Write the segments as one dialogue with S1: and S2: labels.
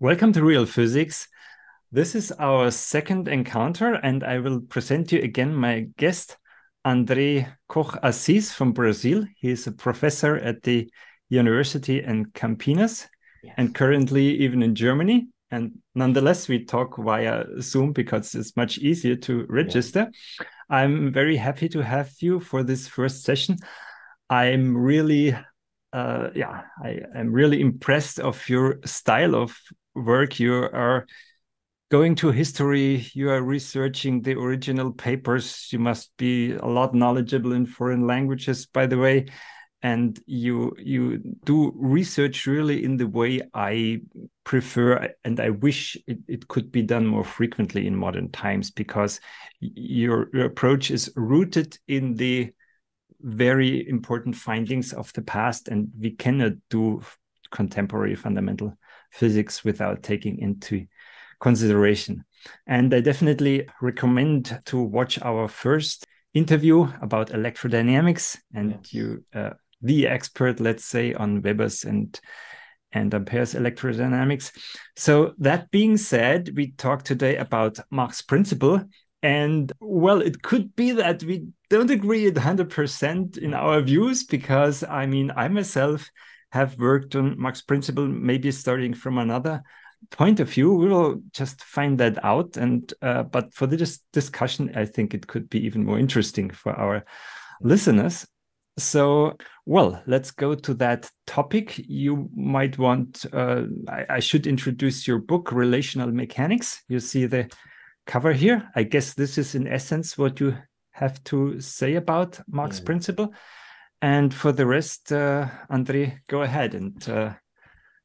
S1: Welcome to Real Physics. This is our second encounter, and I will present you again my guest, André Koch Assis from Brazil. He is a professor at the University in Campinas yes. and currently even in Germany. And nonetheless, we talk via Zoom because it's much easier to register. Yes. I'm very happy to have you for this first session. I'm really uh, yeah, I am really impressed of your style of work. You are going to history. You are researching the original papers. You must be a lot knowledgeable in foreign languages, by the way, and you you do research really in the way I prefer, and I wish it, it could be done more frequently in modern times because your, your approach is rooted in the very important findings of the past, and we cannot do contemporary fundamental physics without taking into consideration. And I definitely recommend to watch our first interview about electrodynamics and yes. you uh, the expert let's say on Weber's and and Ampere's electrodynamics. So that being said, we talk today about Mach's principle and well, it could be that we don't agree at 100% in our views because I mean, I myself have worked on Mach's principle, maybe starting from another point of view. We will just find that out. And uh, but for this discussion, I think it could be even more interesting for our listeners. So, well, let's go to that topic. You might want, uh, I, I, should introduce your book, Relational Mechanics. You see the cover here. I guess this is, in essence, what you have to say about Mach's yeah. principle. And for the rest, uh, Andre, go ahead and uh,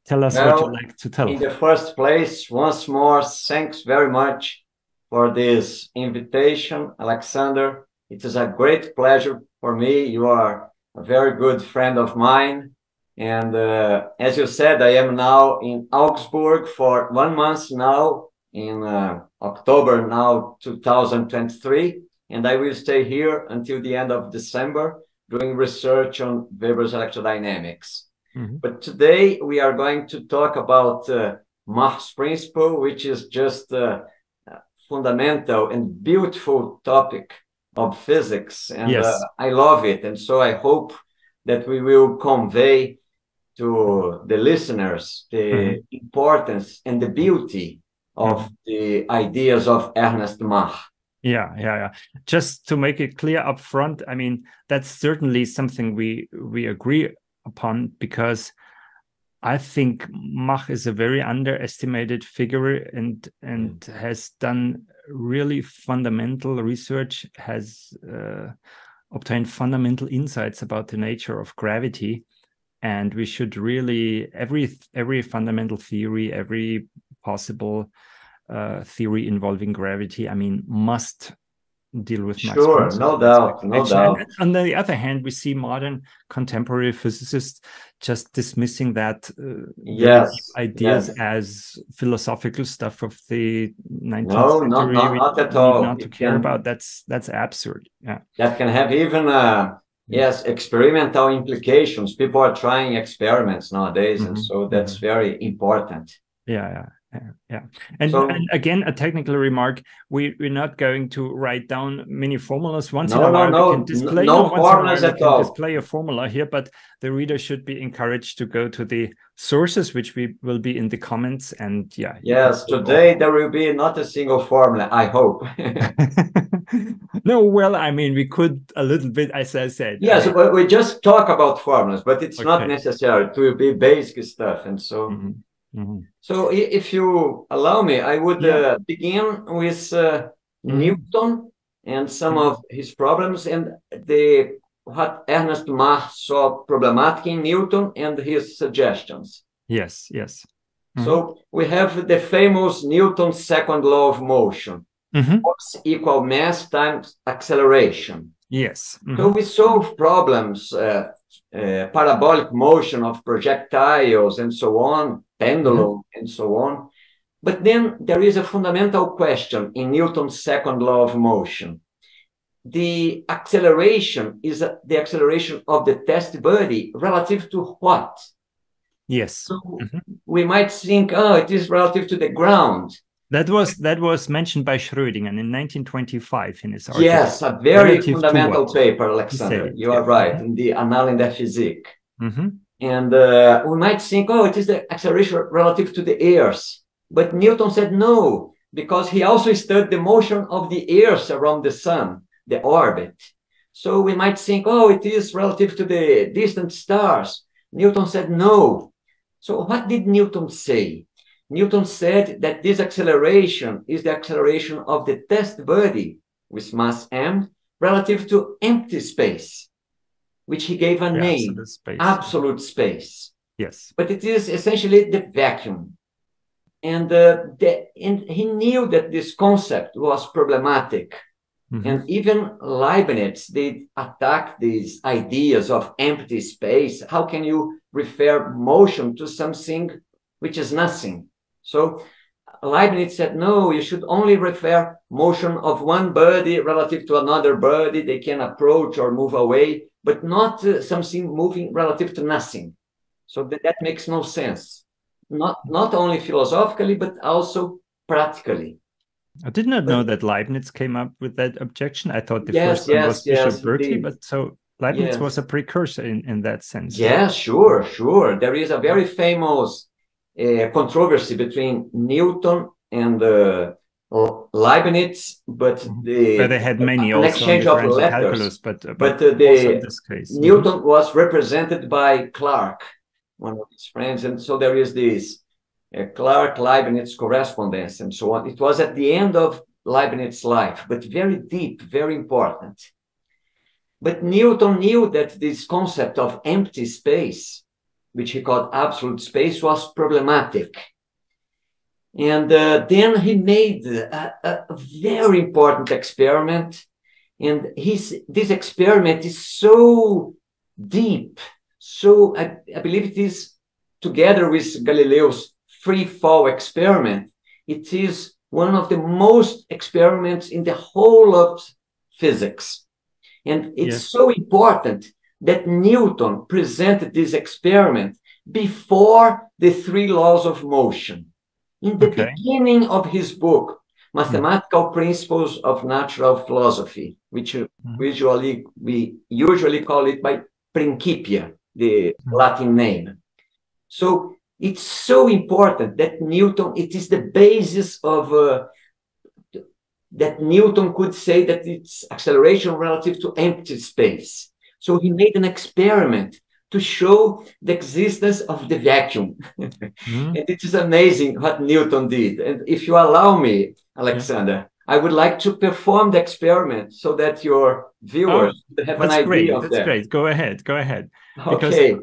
S1: tell us well, what you like to tell.
S2: In the first place, once more, thanks very much for this invitation, Alexander. It is a great pleasure for me. You are a very good friend of mine. And uh, as you said, I am now in Augsburg for one month now in uh, October now 2023. And I will stay here until the end of December doing research on Weber's electrodynamics. Mm-hmm. But today we are going to talk about uh, Mach's principle, which is just a fundamental and beautiful topic of physics. And yes. uh, I love it. And so I hope that we will convey to the listeners the mm-hmm. importance and the beauty of mm-hmm. the ideas of Ernest Mach.
S1: Yeah, yeah, yeah. Just to make it clear up front, I mean that's certainly something we we agree upon because I think Mach is a very underestimated figure and and mm. has done really fundamental research, has uh, obtained fundamental insights about the nature of gravity, and we should really every every fundamental theory, every possible uh, theory involving gravity, I mean, must deal with
S2: Mach sure, no doubt, no doubt.
S1: And on the other hand, we see modern contemporary physicists just dismissing that uh,
S2: yes,
S1: ideas yes. as philosophical stuff of the 19th
S2: no,
S1: century.
S2: No, not, not at all.
S1: Not to it care can, about that's that's absurd. Yeah,
S2: that can have even uh, yes experimental implications. People are trying experiments nowadays, mm -hmm. and mm-hmm, so that's mm -hmm. very important.
S1: Yeah, yeah yeah and, so, and, again a technical remark we we're not going to write down many formulas once
S2: no, in a while
S1: no,
S2: we can display no, no formulas at all.
S1: display a formula here but the reader should be encouraged to go to the sources which we will be in the comments and yeah
S2: yes today there will be not a single formula i hope
S1: no well i mean we could a little bit as i said
S2: yes uh, we just talk about formulas but it's okay. not necessary to be basic stuff and so mm -hmm. Mm-hmm. So, if you allow me, I would yeah. uh, begin with uh, mm-hmm. Newton and some mm-hmm. of his problems and the what Ernest Mach saw problematic in Newton and his suggestions.
S1: Yes, yes.
S2: Mm-hmm. So we have the famous Newton's second law of motion. Mm-hmm. Force equal mass times acceleration.
S1: Yes.
S2: Mm-hmm. So we solve problems, uh, uh, parabolic motion of projectiles and so on, pendulum mm-hmm. and so on. But then there is a fundamental question in Newton's second law of motion. the acceleration is the acceleration of the test body relative to what?
S1: Yes.
S2: So mm-hmm. we might think, oh, it is relative to the ground.
S1: That was that was mentioned by Schrödinger in 1925 in his article.
S2: Yes, a very relative fundamental paper, Alexander. You are right in the Annalen der Physik.
S1: Mm-hmm.
S2: And uh, we might think, oh, it is the acceleration relative to the earth. But Newton said no, because he also studied the motion of the earth around the sun the orbit. So we might think, oh, it is relative to the distant stars. Newton said no. So what did Newton say? Newton said that this acceleration is the acceleration of the test body with mass m relative to empty space, which he gave a yeah, name, absolute space. absolute space.
S1: Yes.
S2: But it is essentially the vacuum. And, uh, the, and he knew that this concept was problematic Mm-hmm. And even Leibniz did attack these ideas of empty space. How can you refer motion to something which is nothing? So Leibniz said, no, you should only refer motion of one body relative to another body. They can approach or move away, but not uh, something moving relative to nothing. So that, that makes no sense. Not, not only philosophically, but also practically.
S1: I did not know that Leibniz came up with that objection. I thought the yes, first one yes, was Bishop yes, Berkeley, but so Leibniz was a precursor in, in that sense.
S2: Yeah, sure, sure. There is a very famous uh, controversy between Newton and uh, Leibniz, but mm-hmm. the
S1: but they had many an
S2: exchange of letters.
S1: Calculus, but,
S2: uh, but, but the case, Newton mm-hmm. was represented by Clarke, one of his friends, and so there is this uh, Clarke Leibniz correspondence and so on. It was at the end of Leibniz's life, but very deep, very important. But Newton knew that this concept of empty space, which he called absolute space, was problematic. And uh, then he made a, a, very important experiment. And his, this experiment is so deep. So I, I believe it is together with Galileo's free fall experiment. It is one of the most experiments in the whole of physics. And it's yes. so important that Newton presented this experiment before the three laws of motion. In the okay. beginning of his book, Mathematical mm. Principles of Natural Philosophy, which mm. usually we usually call it by Principia, the mm. Latin name. So it's so important that Newton, it is the basis of uh, that Newton could say that it's acceleration relative to empty space. So he made an experiment to show the existence of the vacuum. mm-hmm. and it is amazing what Newton did. And if you allow me, Alexander, yeah. I would like to perform the experiment so that your viewers
S1: oh,
S2: have an idea
S1: great.
S2: of
S1: that's
S2: that.
S1: great. Go ahead. Go ahead.
S2: Because okay.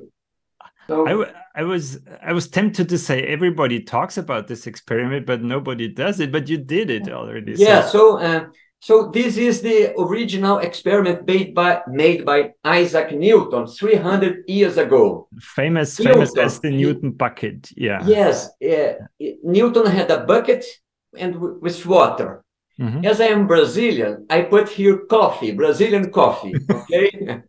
S1: So, I, I was I was tempted to say everybody talks about this experiment, but nobody does it. But you did it already.
S2: Yeah. So so, uh, so this is the original experiment made by made by Isaac Newton 300 years ago.
S1: Famous Newton, famous as the Newton bucket. Yeah.
S2: Yes. Uh, Newton had a bucket and with water. Mm-hmm. As I am Brazilian, I put here coffee, Brazilian coffee. Okay.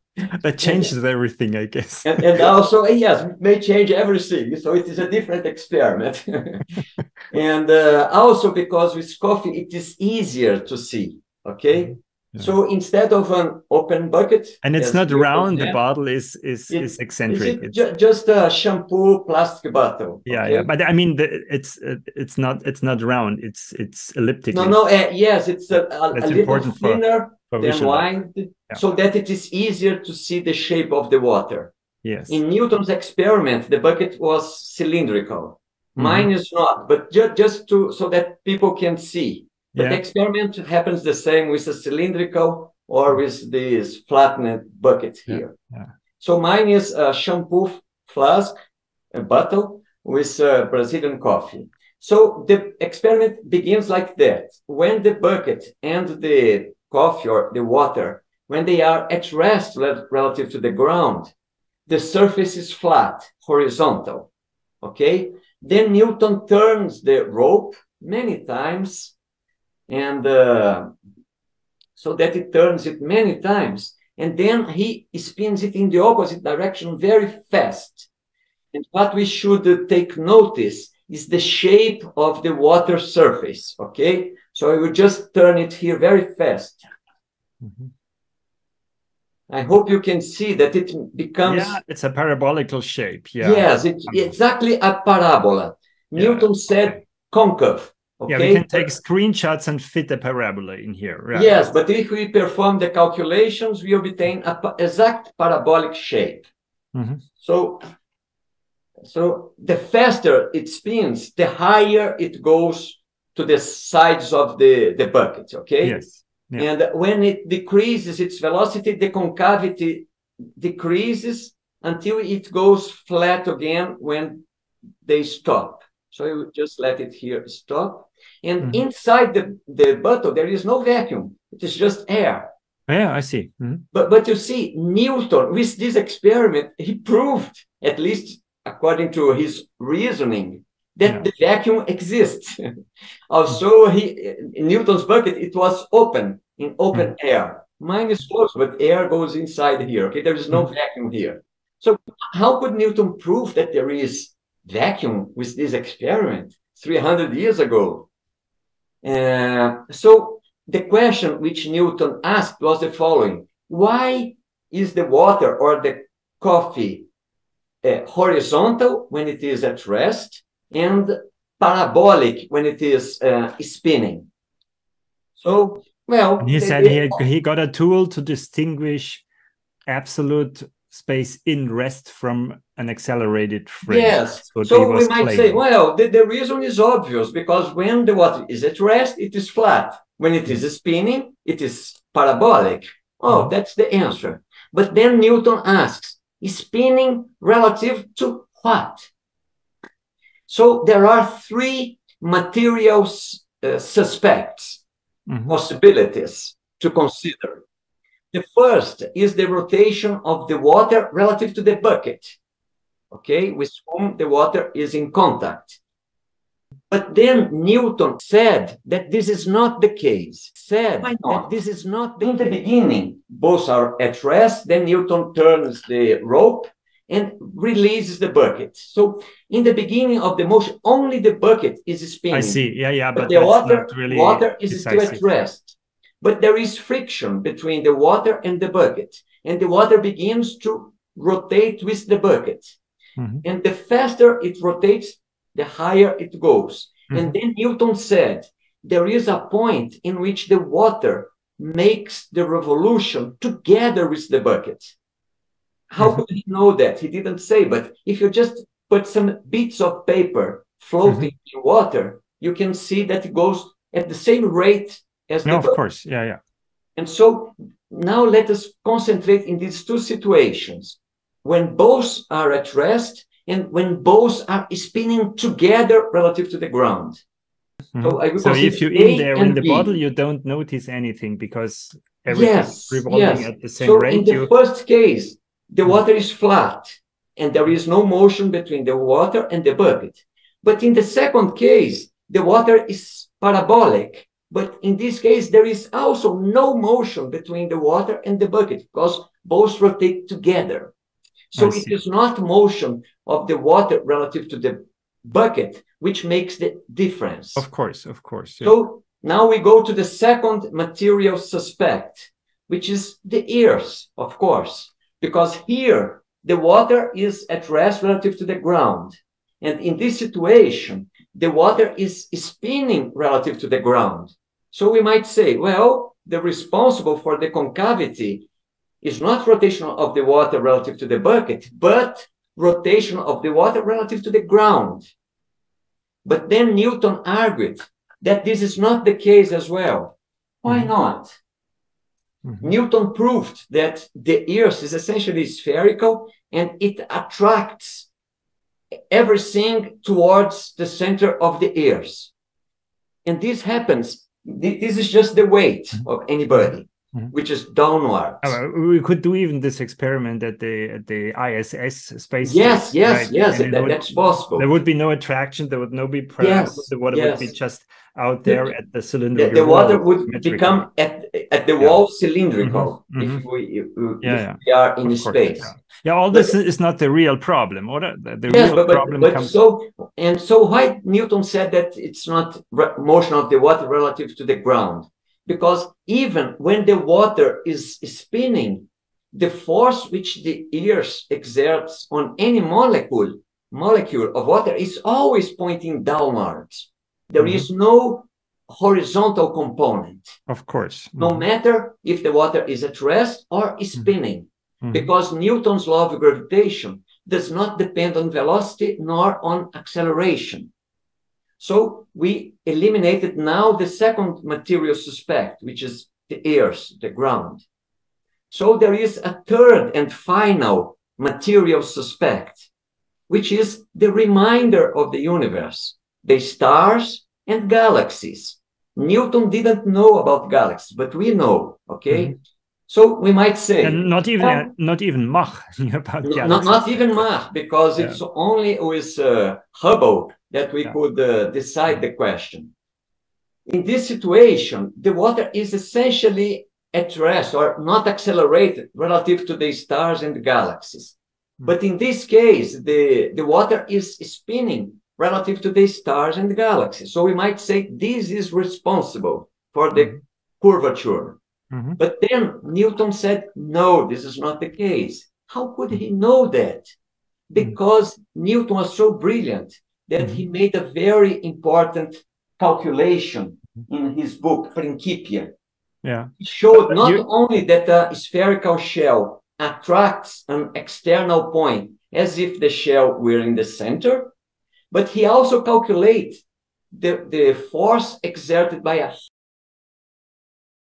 S1: that changes everything, I guess.
S2: and, and, also, yes, it may change everything. So it is a different experiment. and uh, also because with coffee, it is easier to see. Okay. Mm-hmm. Yeah. So instead of an open bucket,
S1: and it's not round, the bottle is is it, is eccentric.
S2: It's ju just a shampoo plastic bottle.
S1: Yeah, okay? yeah, but I mean, the, it's it's not it's not round. It's it's elliptic.
S2: No, no, uh, yes, it's a, a, a little thinner than wine, yeah. so that it is easier to see the shape of the water.
S1: Yes.
S2: In Newton's experiment, the bucket was cylindrical. Mm -hmm. Mine is not, but just just to so that people can see. But yeah. the experiment happens the same with a cylindrical or with these flattened buckets here.
S1: Yeah. Yeah.
S2: So mine is a shampoo flask, a bottle with uh, Brazilian coffee. So the experiment begins like that. When the bucket and the coffee or the water, when they are at rest relative to the ground, the surface is flat, horizontal. Okay. Then Newton turns the rope many times and uh, so that it turns it many times. And then he spins it in the opposite direction very fast. And what we should uh, take notice is the shape of the water surface. Okay. So I will just turn it here very fast. Mm-hmm. I hope you can see that it becomes.
S1: Yeah, it's a parabolical shape. Yeah.
S2: Yes, it's exactly a parabola. Yeah. Newton said concave.
S1: Okay? Yeah, we can take screenshots and fit a parabola in here.
S2: Right? Yes, but if we perform the calculations, we obtain an exact parabolic shape. Mm-hmm. So, so the faster it spins, the higher it goes to the sides of the, the bucket. Okay.
S1: Yes.
S2: Yeah. And when it decreases its velocity, the concavity decreases until it goes flat again when they stop. So you just let it here stop. And mm-hmm. inside the, the bottle, there is no vacuum. It is just air.
S1: Yeah, I see. Mm-hmm.
S2: But but you see, Newton, with this experiment, he proved, at least according to his reasoning, that yeah. the vacuum exists. also, he Newton's bucket it was open in open mm. air. Mine is closed, but air goes inside here. Okay, there is no mm. vacuum here. So how could Newton prove that there is vacuum with this experiment 300 years ago? Uh, so the question which Newton asked was the following: Why is the water or the coffee uh, horizontal when it is at rest and parabolic when it is uh, spinning. So, well,
S1: and he said he, he got a tool to distinguish absolute space in rest from an accelerated frame.
S2: Yes. So we might claiming. say, well, the, the reason is obvious because when the water is at rest, it is flat. When it is spinning, it is parabolic. Oh, mm-hmm. that's the answer. But then Newton asks, is spinning relative to what? So there are three material uh, suspects, mm-hmm. possibilities to consider. The first is the rotation of the water relative to the bucket, okay, with whom the water is in contact. But then Newton said that this is not the case. Said that this is not the in the beginning. Both are at rest. Then Newton turns the rope and releases the bucket. So in the beginning of the motion, only the bucket is spinning. I
S1: see. Yeah, yeah,
S2: but, but the water, really water is decisive. still at rest. But there is friction between the water and the bucket, and the water begins to rotate with the bucket. Mm-hmm. And the faster it rotates, the higher it goes. Mm-hmm. And then Newton said there is a point in which the water makes the revolution together with the bucket. How mm-hmm. could he know that? He didn't say, but if you just put some bits of paper floating mm-hmm. in water, you can see that it goes at the same rate as the
S1: no, of course. Yeah, yeah.
S2: And so now let us concentrate in these two situations when both are at rest and when both are spinning together relative to the ground.
S1: Mm-hmm. So, so if you're in there in the B. bottle, you don't notice anything because everything's yes, revolving yes. at the same
S2: so
S1: rate.
S2: In the you... first case, the water is flat and there is no motion between the water and the bucket. But in the second case, the water is parabolic. But in this case, there is also no motion between the water and the bucket because both rotate together. So it is not motion of the water relative to the bucket which makes the difference.
S1: Of course, of course.
S2: Yeah. So now we go to the second material suspect, which is the earth, of course because here the water is at rest relative to the ground. And in this situation, the water is spinning relative to the ground. So we might say, well, the responsible for the concavity is not rotation of the water relative to the bucket, but rotation of the water relative to the ground. But then Newton argued that this is not the case as well. Why mm-hmm. not? Mm-hmm. Newton proved that the earth is essentially spherical and it attracts everything towards the center of the earth. And this happens, this is just the weight mm-hmm. of anybody. Mm-hmm. which is downwards.
S1: Oh, we could do even this experiment at the at the ISS space.
S2: Yes, yes, right? yes, that, would, that's possible.
S1: There would be no attraction. There would no be pressure. Yes, the water yes. would be just out there the, at the cylinder.
S2: The, the water would become at at the wall cylindrical mm-hmm. if, mm-hmm. we, if, yeah, if yeah. we are in space.
S1: Yeah. all this is not the real problem, or the, the yes, real
S2: but,
S1: problem
S2: but
S1: comes.
S2: So and so, why Newton said that it's not motion of the water relative to the ground? Because even when the water is spinning, the force which the earth exerts on any molecule molecule of water is always pointing downwards. There mm-hmm. is no horizontal component.
S1: Of course.
S2: No matter if the water is at rest or mm-hmm. spinning, mm-hmm. because Newton's law of gravitation does not depend on velocity nor on acceleration. So we eliminated now the second material suspect, which is the earth, the ground. So there is a third and final material suspect, which is the reminder of the universe, the stars and galaxies. Newton didn't know about galaxies, but we know, okay? Mm-hmm. So we might say,
S1: and not even uh, not even Mach
S2: about galaxies. Not, not even Mach, because yeah. it's only with uh, Hubble that we yeah. could uh, decide the question. In this situation, the water is essentially at rest or not accelerated relative to the stars and the galaxies. Mm. But in this case, the, the water is spinning relative to the stars and the galaxies. So we might say this is responsible for the mm-hmm. curvature. Mm-hmm. But then Newton said, no, this is not the case. How could he know that? Hmm. Because. Newton was so brilliant that he mm-hmm. made a very important calculation in his book Principia.
S1: Yeah.
S2: He showed not you... only that a spherical shell attracts an external point as if the shell were in the center, but he also calculates the, the force exerted by a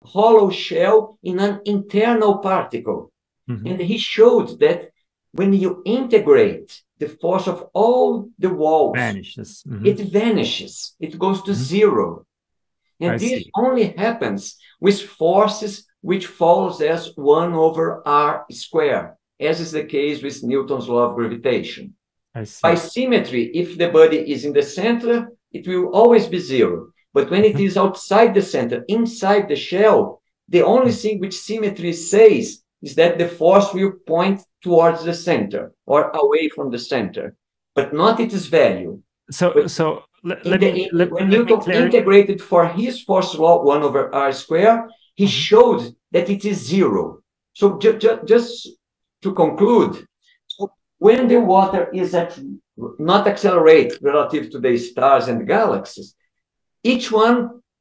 S2: hollow shell in an internal particle. Mm-hmm. And he showed that when you integrate the force of all the walls
S1: vanishes.
S2: Mm-hmm. It vanishes. It goes to mm-hmm. zero. And I this see. only happens with forces which follows as one over r square, as is the case with Newton's law of gravitation. By symmetry, if the body is in the center, it will always be zero. But when it mm-hmm. outside the center, inside the shell, the only mm-hmm. thing which symmetry says is that the force will point towards the center or away from the center, but not its value.
S1: So,
S2: but
S1: so let, let the, me let,
S2: when Newton integrated for his force law one over r square, he mm-hmm. showed that it is zero. So ju ju just to conclude, so when the water is at not accelerate relative to the stars and galaxies, each one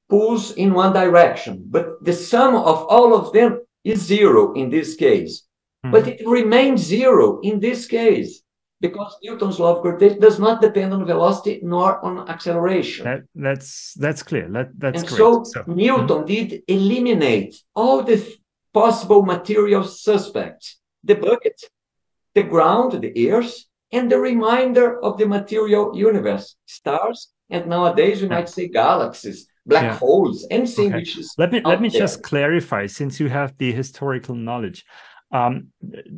S2: pulls in one direction, but the sum of all of them is zero in this case. Mm-hmm. But it remains zero in this case because Newton's law of gravitation does not depend on velocity nor on acceleration.
S1: That, that's that's clear. That, that's
S2: and so, so, Newton mm-hmm. did eliminate all the possible material suspects: the bucket, the ground, the earth, and the remainder of the material universe, stars, and nowadays we yeah. might say galaxies black yeah. holes, anything okay. which is.
S1: Let me let me there. just clarify, since you have the historical knowledge. Um,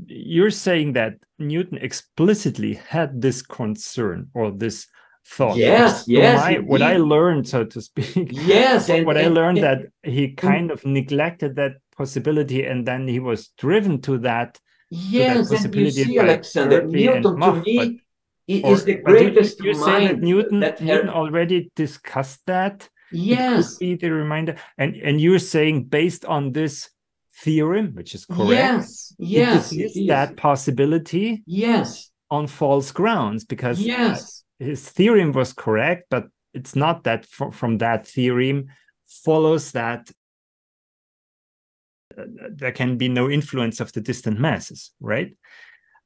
S1: you're saying that Newton explicitly had this concern or this thought.
S2: Yes, so yes.
S1: My, what I learned, so to speak.
S2: Yes,
S1: and, what and, I learned and, that he kind of neglected that possibility, and then he was driven to that.
S2: Yes, to that and you see, Alexander, Newton Mach, to me but, is the greatest
S1: you, you mind that Newton, that Newton already discussed that
S2: Yes.
S1: be the reminder. And and you're saying based on this theorem, which is correct.
S2: Yes. Yes.
S1: that possibility.
S2: Yes.
S1: On false grounds, because
S2: yes,
S1: his theorem was correct, but it's not that from that theorem follows that uh, there can be no influence of the distant masses, right?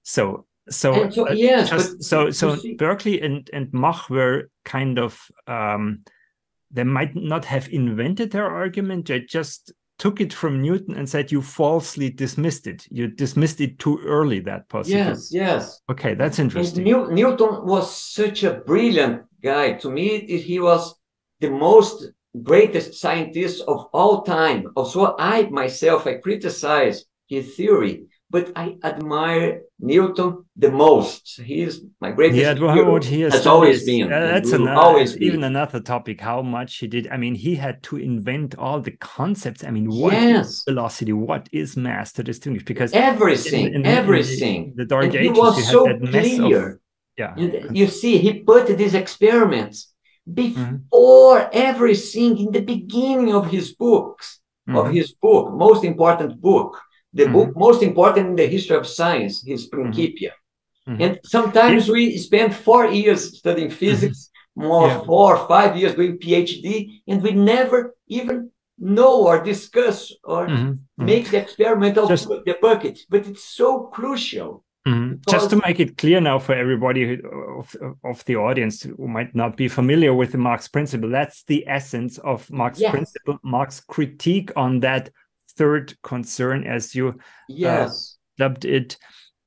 S1: So so,
S2: so uh, yes,
S1: just, so so Berkeley and and Mach were kind of um, they might not have invented their argument they just took it from newton and said you falsely dismissed it. You dismissed it too early that possibility.
S2: Yes yes.
S1: Okay that's interesting.
S2: Newton was such a brilliant guy. To me he was the most greatest scientist of all time. Also, I myself, I criticize his theory, but I admire Newton the most. He is my greatest
S1: yeah,
S2: hero.
S1: what he has,
S2: has always been.
S1: uh, that's another,
S2: always be.
S1: even another topic. How much he did. I mean, he had to invent all the concepts. I mean, what is
S2: Yes.
S1: velocity? What is mass to distinguish? Because
S2: everything,
S1: in- in- in the-
S2: everything.
S1: the Dark
S2: and
S1: Ages,
S2: was
S1: had
S2: so
S1: that mess of-
S2: clear.
S1: yeah,
S2: And you see, he put these experiments
S1: Mm-hmm.
S2: before everything in the beginning of his books, of
S1: Mhm.
S2: his book, most important book, the
S1: Mhm.
S2: book mm-hmm. most important in the history of science, his mm-hmm. Principia.
S1: Mhm.
S2: And sometimes we spend four years studying mm-hmm. physics, more
S1: Yeah.
S2: four or five years doing PhD, and we never even know or discuss or make the experiment of
S1: Just-
S2: the bucket. But it's so crucial.
S1: Just to make it clear now for everybody who, of, of the audience who might not be familiar with the Mach's principle, that's the essence of Mach's
S2: Yes.
S1: principle, Mach's critique on that third concern, as you
S2: Yes.
S1: dubbed it,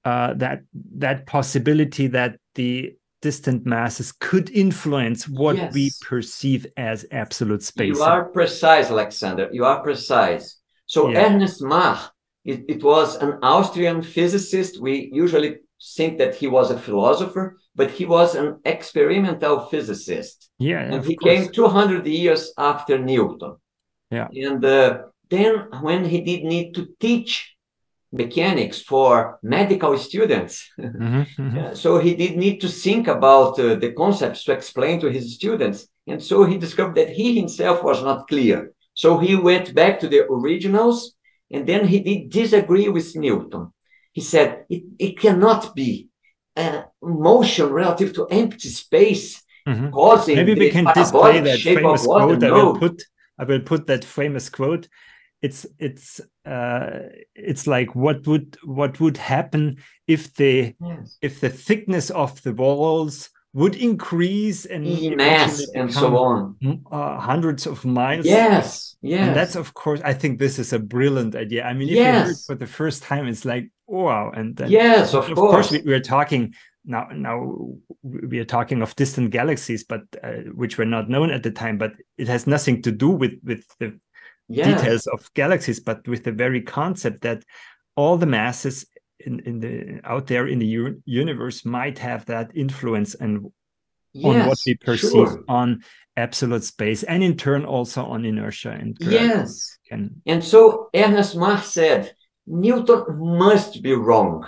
S1: uh, that that possibility that the distant masses could influence what we perceive as absolute space.
S2: You are precise, Alexander. You are precise. So
S1: Yeah.
S2: Ernest Mach, it, it was an Austrian physicist. We usually think that he was a philosopher, but he was an experimental physicist.
S1: yeah,
S2: and he came 200 years after Newton.
S1: Yeah.
S2: And uh, then when he did need to teach mechanics for medical students,
S1: Mhm, mhm.
S2: yeah, so he did need to think about uh, the concepts to explain to his students. And so he discovered that he himself was not clear. So he went back to the originals and then he did disagree with Newton. He said it, it cannot be uh, motion relative to empty space
S1: Mhm.
S2: causing
S1: Maybe we can display that famous quote. I will put I will put that famous quote. It's it's uh, it's like what would what would happen if the
S2: Yes.
S1: if the thickness of the walls would increase and
S2: mass and so on.
S1: uh, hundreds of miles.
S2: Yes, yes.
S1: And that's of course I think this is a brilliant idea. I mean, if you hear it
S2: Yes.
S1: for the first time, it's like wow. And then
S2: yes, of,
S1: of
S2: course.
S1: course we, we're talking now now we are talking of distant galaxies but uh, which were not known at the time but it has nothing to do with with the
S2: yes.
S1: details of galaxies but with the very concept that all the masses in, in the out there in the universe might have that influence and on what we perceive
S2: sure.
S1: on absolute space and in turn also on inertia and.
S2: Yes.
S1: Can-
S2: And so Ernest Mach said, Newton must be wrong.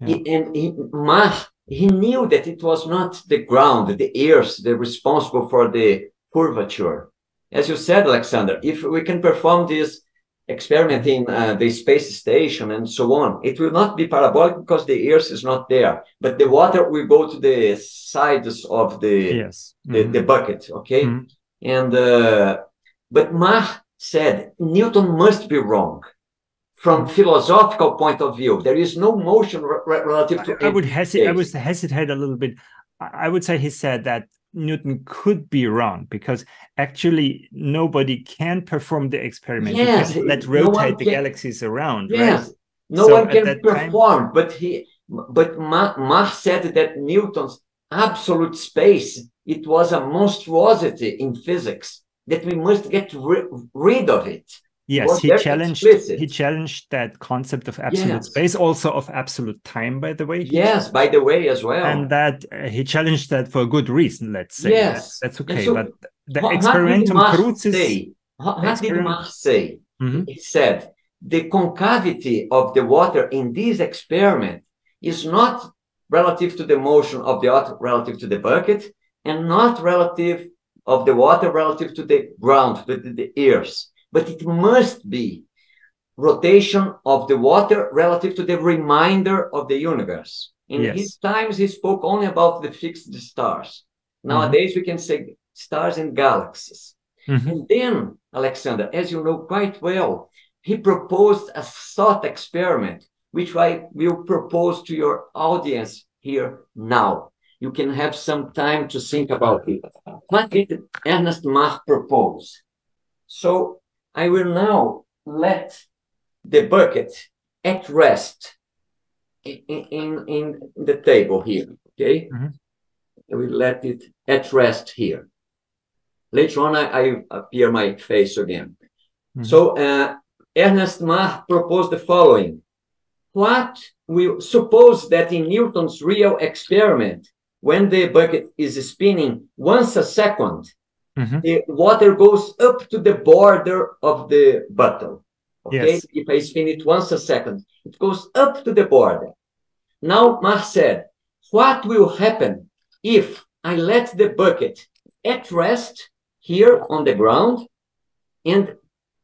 S1: Yeah.
S2: He- and he, Mach, he knew that it was not the ground, the earth, the responsible for the curvature. As you said, Alexander, if we can perform this experiment in uh, the space station and so on, it will not be parabolic because the earth is not there, but the water will go to the sides of the,
S1: yes
S2: the,
S1: Mhm.
S2: the bucket, okay?
S1: Mhm.
S2: And uh, but Mach said Newton must be wrong from philosophical point of view. There is no motion re- re- relative to.
S1: I, I would hesitate. I would hesitate a little bit. I would say he said that Newton could be wrong because actually nobody can perform the experiment.
S2: Yes,
S1: let
S2: no
S1: rotate the
S2: can-
S1: galaxies around.
S2: Yes,
S1: Right?
S2: no
S1: So
S2: one can
S1: that time-
S2: perform, but he, but Mach, Mach said that Newton's absolute space it was a monstrosity in physics that we must get ri- rid of it.
S1: Yes, he challenged.
S2: explicit.
S1: He challenged that concept of absolute
S2: Yes.
S1: space, also of absolute time, by the way.
S2: Yes, by the way, as well.
S1: and that uh, he challenged that for a good reason. Let's say
S2: Yes.
S1: That- that's okay.
S2: so
S1: but the
S2: What-
S1: experimentum crucis.
S2: say? What, what did
S1: experiment-
S2: Mach say?
S1: Mhm.
S2: He said the concavity of the water in this experiment is not relative to the motion of the water relative to the bucket, and not relative of the water relative to the ground, to the, the earth, but it must be rotation of the water relative to the remainder of the universe. In
S1: Yes.
S2: his times, he spoke only about the fixed stars. Nowadays, we can say stars and galaxies.
S1: Mhm.
S2: And then, Alexander, as you know quite well, he proposed a thought experiment, which I will propose to your audience here now. You can have some time to think about it. What did Ernest Mach propose? So I will now let the bucket at rest in, in, in the table here, okay?
S1: Mhm.
S2: I will let it at rest here. Later on, I, I appear my face again. Mm -hmm. So uh, Ernest Mach proposed the following. What we suppose that in Newton's real experiment, when the bucket is spinning once a 2nd mm -hmm. the water goes up to the border of the bottle. Okay, yes. if I spin it once a second, it goes up to the border. Now, Mach said, what will happen if I let the bucket at rest here on the ground and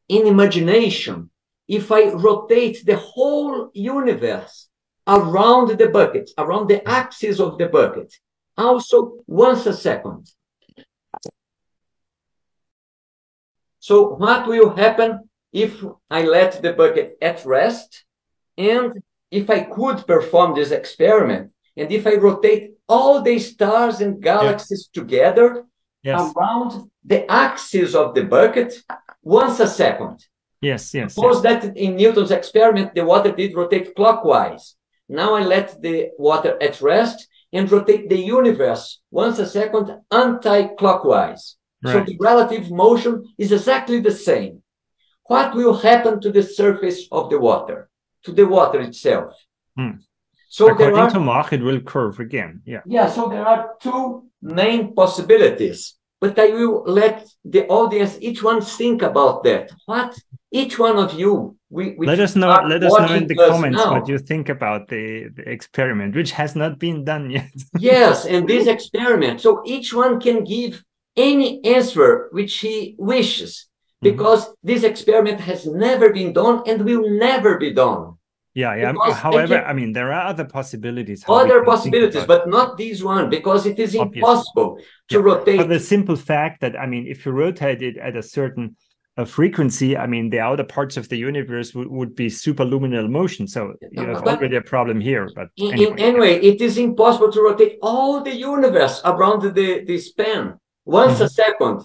S2: in imagination, if I rotate the whole universe around the bucket, around the axis of the bucket, also once a second. So what will happen if I let the bucket at rest and if I could perform this experiment and if I rotate all the stars and galaxies together yes. around the axis of the bucket once a second.
S1: Yes, yes.
S2: Suppose
S1: yes.
S2: that in Newton's experiment, the water did rotate clockwise. Now I let the water at rest and rotate the universe once a second anti-clockwise. Right. So the relative motion is exactly the same. What will happen to the surface of the water, to the water itself?
S1: Hmm. So According there are, to Mach, it will curve again. Yeah.
S2: Yeah. So there are two main possibilities, but I will let the audience each one think about that. What each one of you we, we
S1: let us know let us know in the comments now. what you think about the, the, experiment which has not been done yet
S2: yes and this experiment so each one can give any answer which he wishes mm-hmm. because mm -hmm. this experiment has never been done and will never be done
S1: yeah yeah because however i mean there are other possibilities
S2: other possibilities but not this one because it is Obviously. impossible to yeah. rotate
S1: but the simple fact that i mean if you rotate it at a certain a frequency, I mean, the outer parts of the universe would, would be superluminal motion. So you have but already a problem here. But
S2: anyway. In, anyway, it is impossible to rotate all the universe around the, the span once a second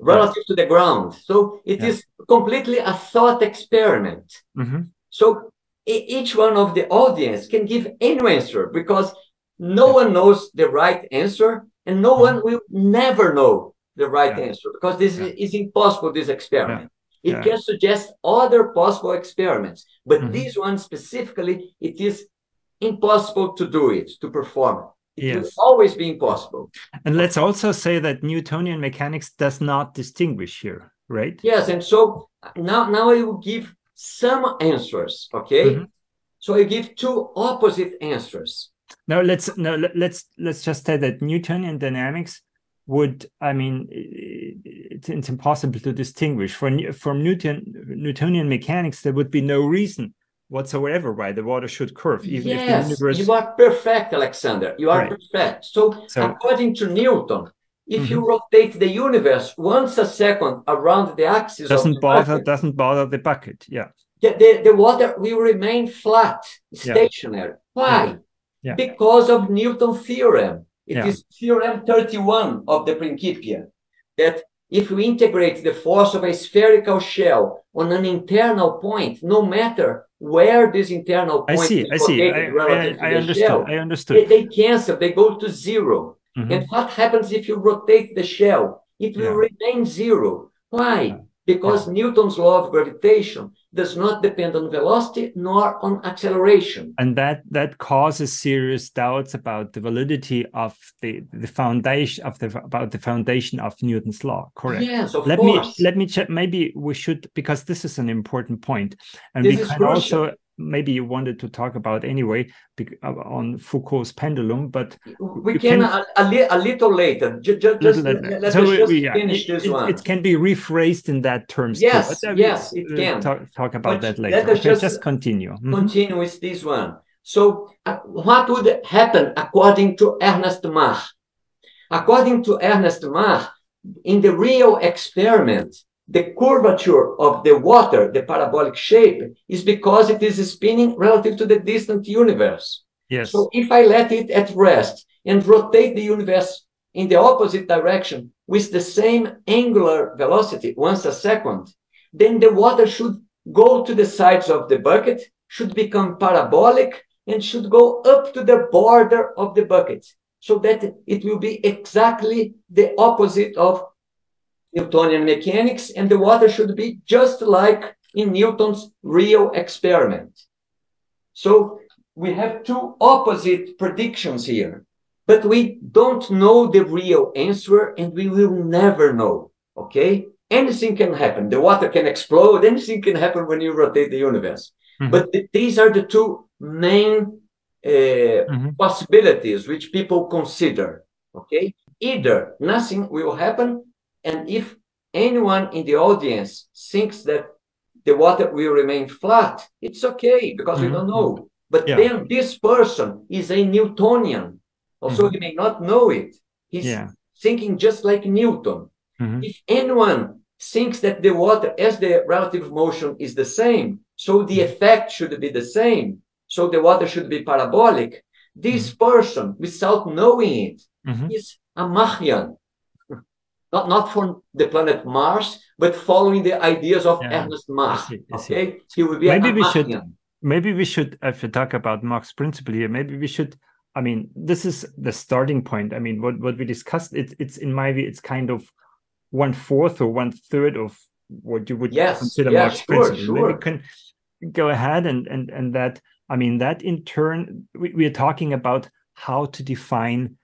S2: relative to the ground. So it is completely a thought experiment. Mm -hmm. So each one of the audience can give any answer because no one knows the right answer and no mm-hmm. one will never know the right yeah. answer because this yeah. is impossible, this experiment. Yeah. It can suggest other possible experiments, but mm -hmm. this one specifically, it is impossible to do it, to perform it. Yes. will always be impossible.
S1: And let's also say that Newtonian mechanics does not distinguish here, right?
S2: Yes, and so now, now I will give some answers, okay? Mm -hmm. So I give two opposite answers.
S1: Now let's no let's let's just say that Newtonian dynamics would I mean it's, it's impossible to distinguish from from Newton Newtonian mechanics there would be no reason whatsoever why the water should curve
S2: even yes, if the universe you are perfect Alexander you are right. perfect so, so, according to Newton if mm -hmm. you mm-hmm. rotate the universe once a second around the axis
S1: doesn't bother bucket, doesn't bother the bucket yeah
S2: the, the, the water will remain flat stationary yeah. why yeah. Yeah. because of Newton's theorem it yeah. is theorem 31 of the Principia that if we integrate the force of a spherical shell on an internal point, no matter where this internal point
S1: I see,
S2: is
S1: I see. I, I, I understood. Shell, I understood.
S2: They, they, cancel, they go to 0 mm -hmm. And what happens if you rotate the shell? It will yeah. remain zero. Why? Because. Newton's law of gravitation does not depend on velocity nor on acceleration.
S1: And that that causes serious doubts about the validity of the the foundation of the about the foundation of Newton's law. Correct.
S2: Yes, of
S1: let
S2: course.
S1: me let me check. Maybe we should because this is an important point, and this we can also maybe you wanted to talk about anyway uh, on Foucault's pendulum, but
S2: we can, can a, li a, little later. Just, just let so us just we, finish this
S1: it,
S2: one.
S1: It can be rephrased in that terms.
S2: Yes, too. yes, it uh, can.
S1: Talk, talk about but that later. Let us okay, just, just continue.
S2: Mm-hmm. Continue with this one. So, uh, what would happen according to Ernest Mach? According to Ernest Mach, in the real experiment, the curvature of the water, the parabolic shape, is because it is spinning relative to the distant universe.
S1: Yes.
S2: So if I let it at rest and rotate the universe in the opposite direction with the same angular velocity once a second, then the water should go to the sides of the bucket, should become parabolic, and should go up to the border of the bucket so that it will be exactly the opposite of Newtonian mechanics, and the water should be just like in Newton's real experiment. So we have two opposite predictions here, but we don't know the real answer and we will never know. Okay? Anything can happen. The water can explode. Anything can happen when you rotate the universe. Mm-hmm. But th- these are the two main uh, mm-hmm. possibilities which people consider. Okay? Either nothing will happen, and if anyone in the audience thinks that the water will remain flat, it's okay because mm-hmm. we don't know. But yeah. then this person is a Newtonian. Also, mm-hmm. he may not know it. He's yeah. thinking just like Newton. Mm-hmm. If anyone thinks that the water, as the relative motion is the same, so the mm-hmm. effect should be the same, so the water should be parabolic, this mm-hmm. person, without knowing it, mm-hmm. is a Machian. Not, not from the planet Mars, but following the ideas of yeah. Ernst Mach. I see, I see. Okay, he will be
S1: maybe we should maybe we should if we talk about Mach's principle here, maybe we should. I mean, this is the starting point. I mean, what what we discussed, it, it's in my view, it's kind of one fourth or one third of what you would yes, consider yes, Mach's sure, principle. Sure. Maybe we can go ahead and and and that. I mean, that in turn, we, we are talking about how to define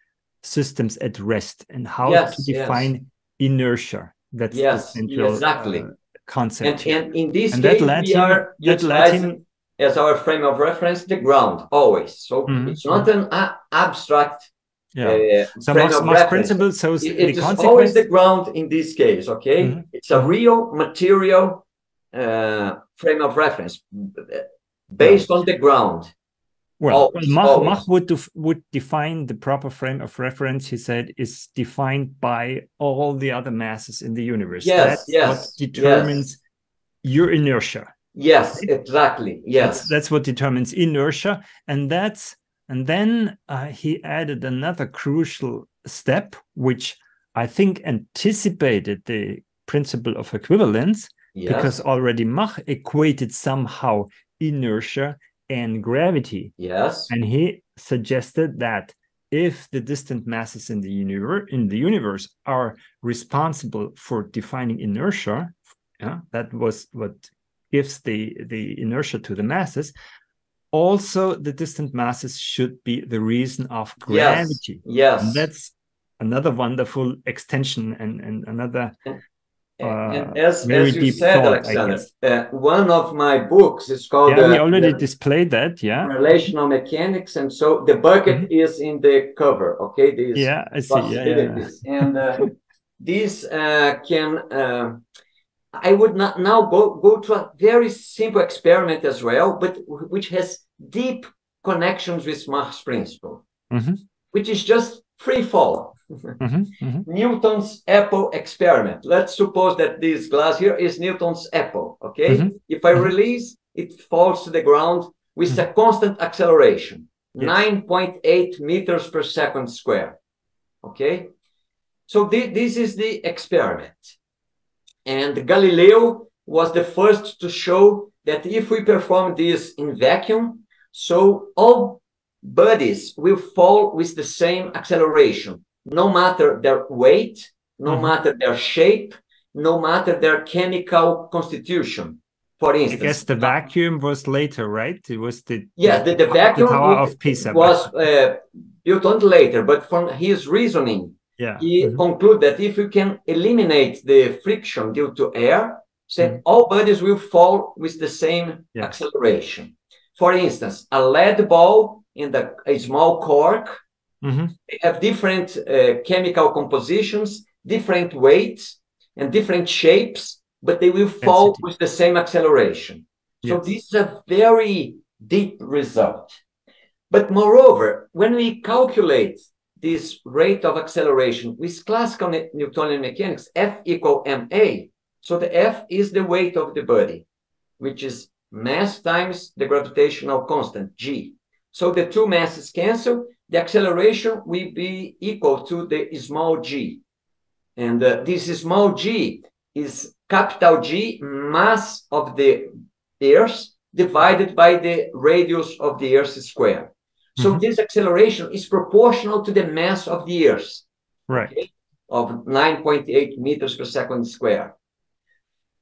S1: systems at rest and how yes, to define inertia. That's
S2: yes, central exactly. Uh,
S1: concept.
S2: And, and, in this and case, we are utilizing as our frame of reference the ground always. So mm-hmm. it's not an a- abstract.
S1: Yeah. Uh, so Mach's, Mach's principle shows
S2: it, it is always the ground in this case. Okay, mm-hmm. it's a real material uh, frame of reference based yeah. on the ground.
S1: Well, always, Mach, always. Mach would, def- would define the proper frame of reference, he said, is defined by all the other masses in the universe.
S2: Yes,
S1: That's
S2: yes.
S1: what determines yes. your inertia.
S2: Yes, exactly. Yes.
S1: That's, that's, what determines inertia. And that's and then uh, he added another crucial step, which I think anticipated the principle of equivalence, yes. because already Mach equated somehow inertia and gravity.
S2: Yes.
S1: And he suggested that if the distant masses in the universe in the universe are responsible for defining inertia, yeah, that was what gives the the inertia to the masses. Also, the distant masses should be the reason of gravity.
S2: Yes.
S1: And that's another wonderful extension and, and another
S2: uh, as, as you said, thought, Alexander, uh, one of my books is called.
S1: Yeah, we uh, already displayed that. Yeah.
S2: Relational mechanics, and so the bucket mm -hmm. is in the cover. Okay,
S1: these yeah, I see. Yeah,
S2: yeah. and uh, these uh, can. I would not now go go to a very simple experiment as well, but which has deep connections with Mach's principle, mm -hmm. which is just free fall. Mm-hmm, mm-hmm. Newton's apple experiment. Let's suppose that this glass here is Newton's apple. Okay. Mm-hmm. If I release, it falls to the ground with a mm-hmm. constant acceleration, yes. 9.8 meters per second square. Okay. So th- this is the experiment. And Galileo was the first to show that if we perform this in vacuum, so all bodies will fall with the same acceleration no matter their weight, no mm-hmm. matter their shape, no matter their chemical constitution. For instance,
S1: I guess the vacuum was later, right? It was the
S2: yeah, the, the, vacuum the Tower of Pisa was uh, built on later, but from his reasoning,
S1: yeah,
S2: he mm-hmm. concluded that if you can eliminate the friction due to air, then mm-hmm. all bodies will fall with the same yeah. acceleration. For instance, a lead ball in the a small cork Mm-hmm. They have different uh, chemical compositions, different weights, and different shapes, but they will fall Density. with the same acceleration. Yes. So this is a very deep result. But moreover, when we calculate this rate of acceleration with classical Newtonian mechanics, F equal ma, so the F is the weight of the body, which is mass times the gravitational constant, g. So the two masses cancel, the acceleration will be equal to the small g. And uh, this small g is capital G mass of the Earth divided by the radius of the Earth square. So mm -hmm. this acceleration is proportional to the mass of the Earth.
S1: Right. Okay?
S2: of 9.8 meters per second square.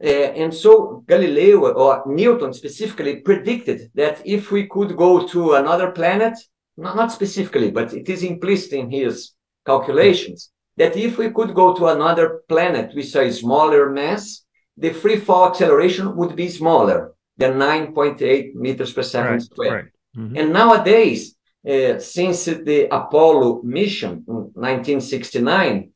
S2: Uh, and so Galileo or Newton specifically predicted that if we could go to another planet, not, not specifically, but it is implicit in his calculations, that if we could go to another planet with a smaller mass, the free fall acceleration would be smaller than 9.8 meters per second right, square. Right. Mm-hmm. And nowadays, uh, since the Apollo mission in 1969,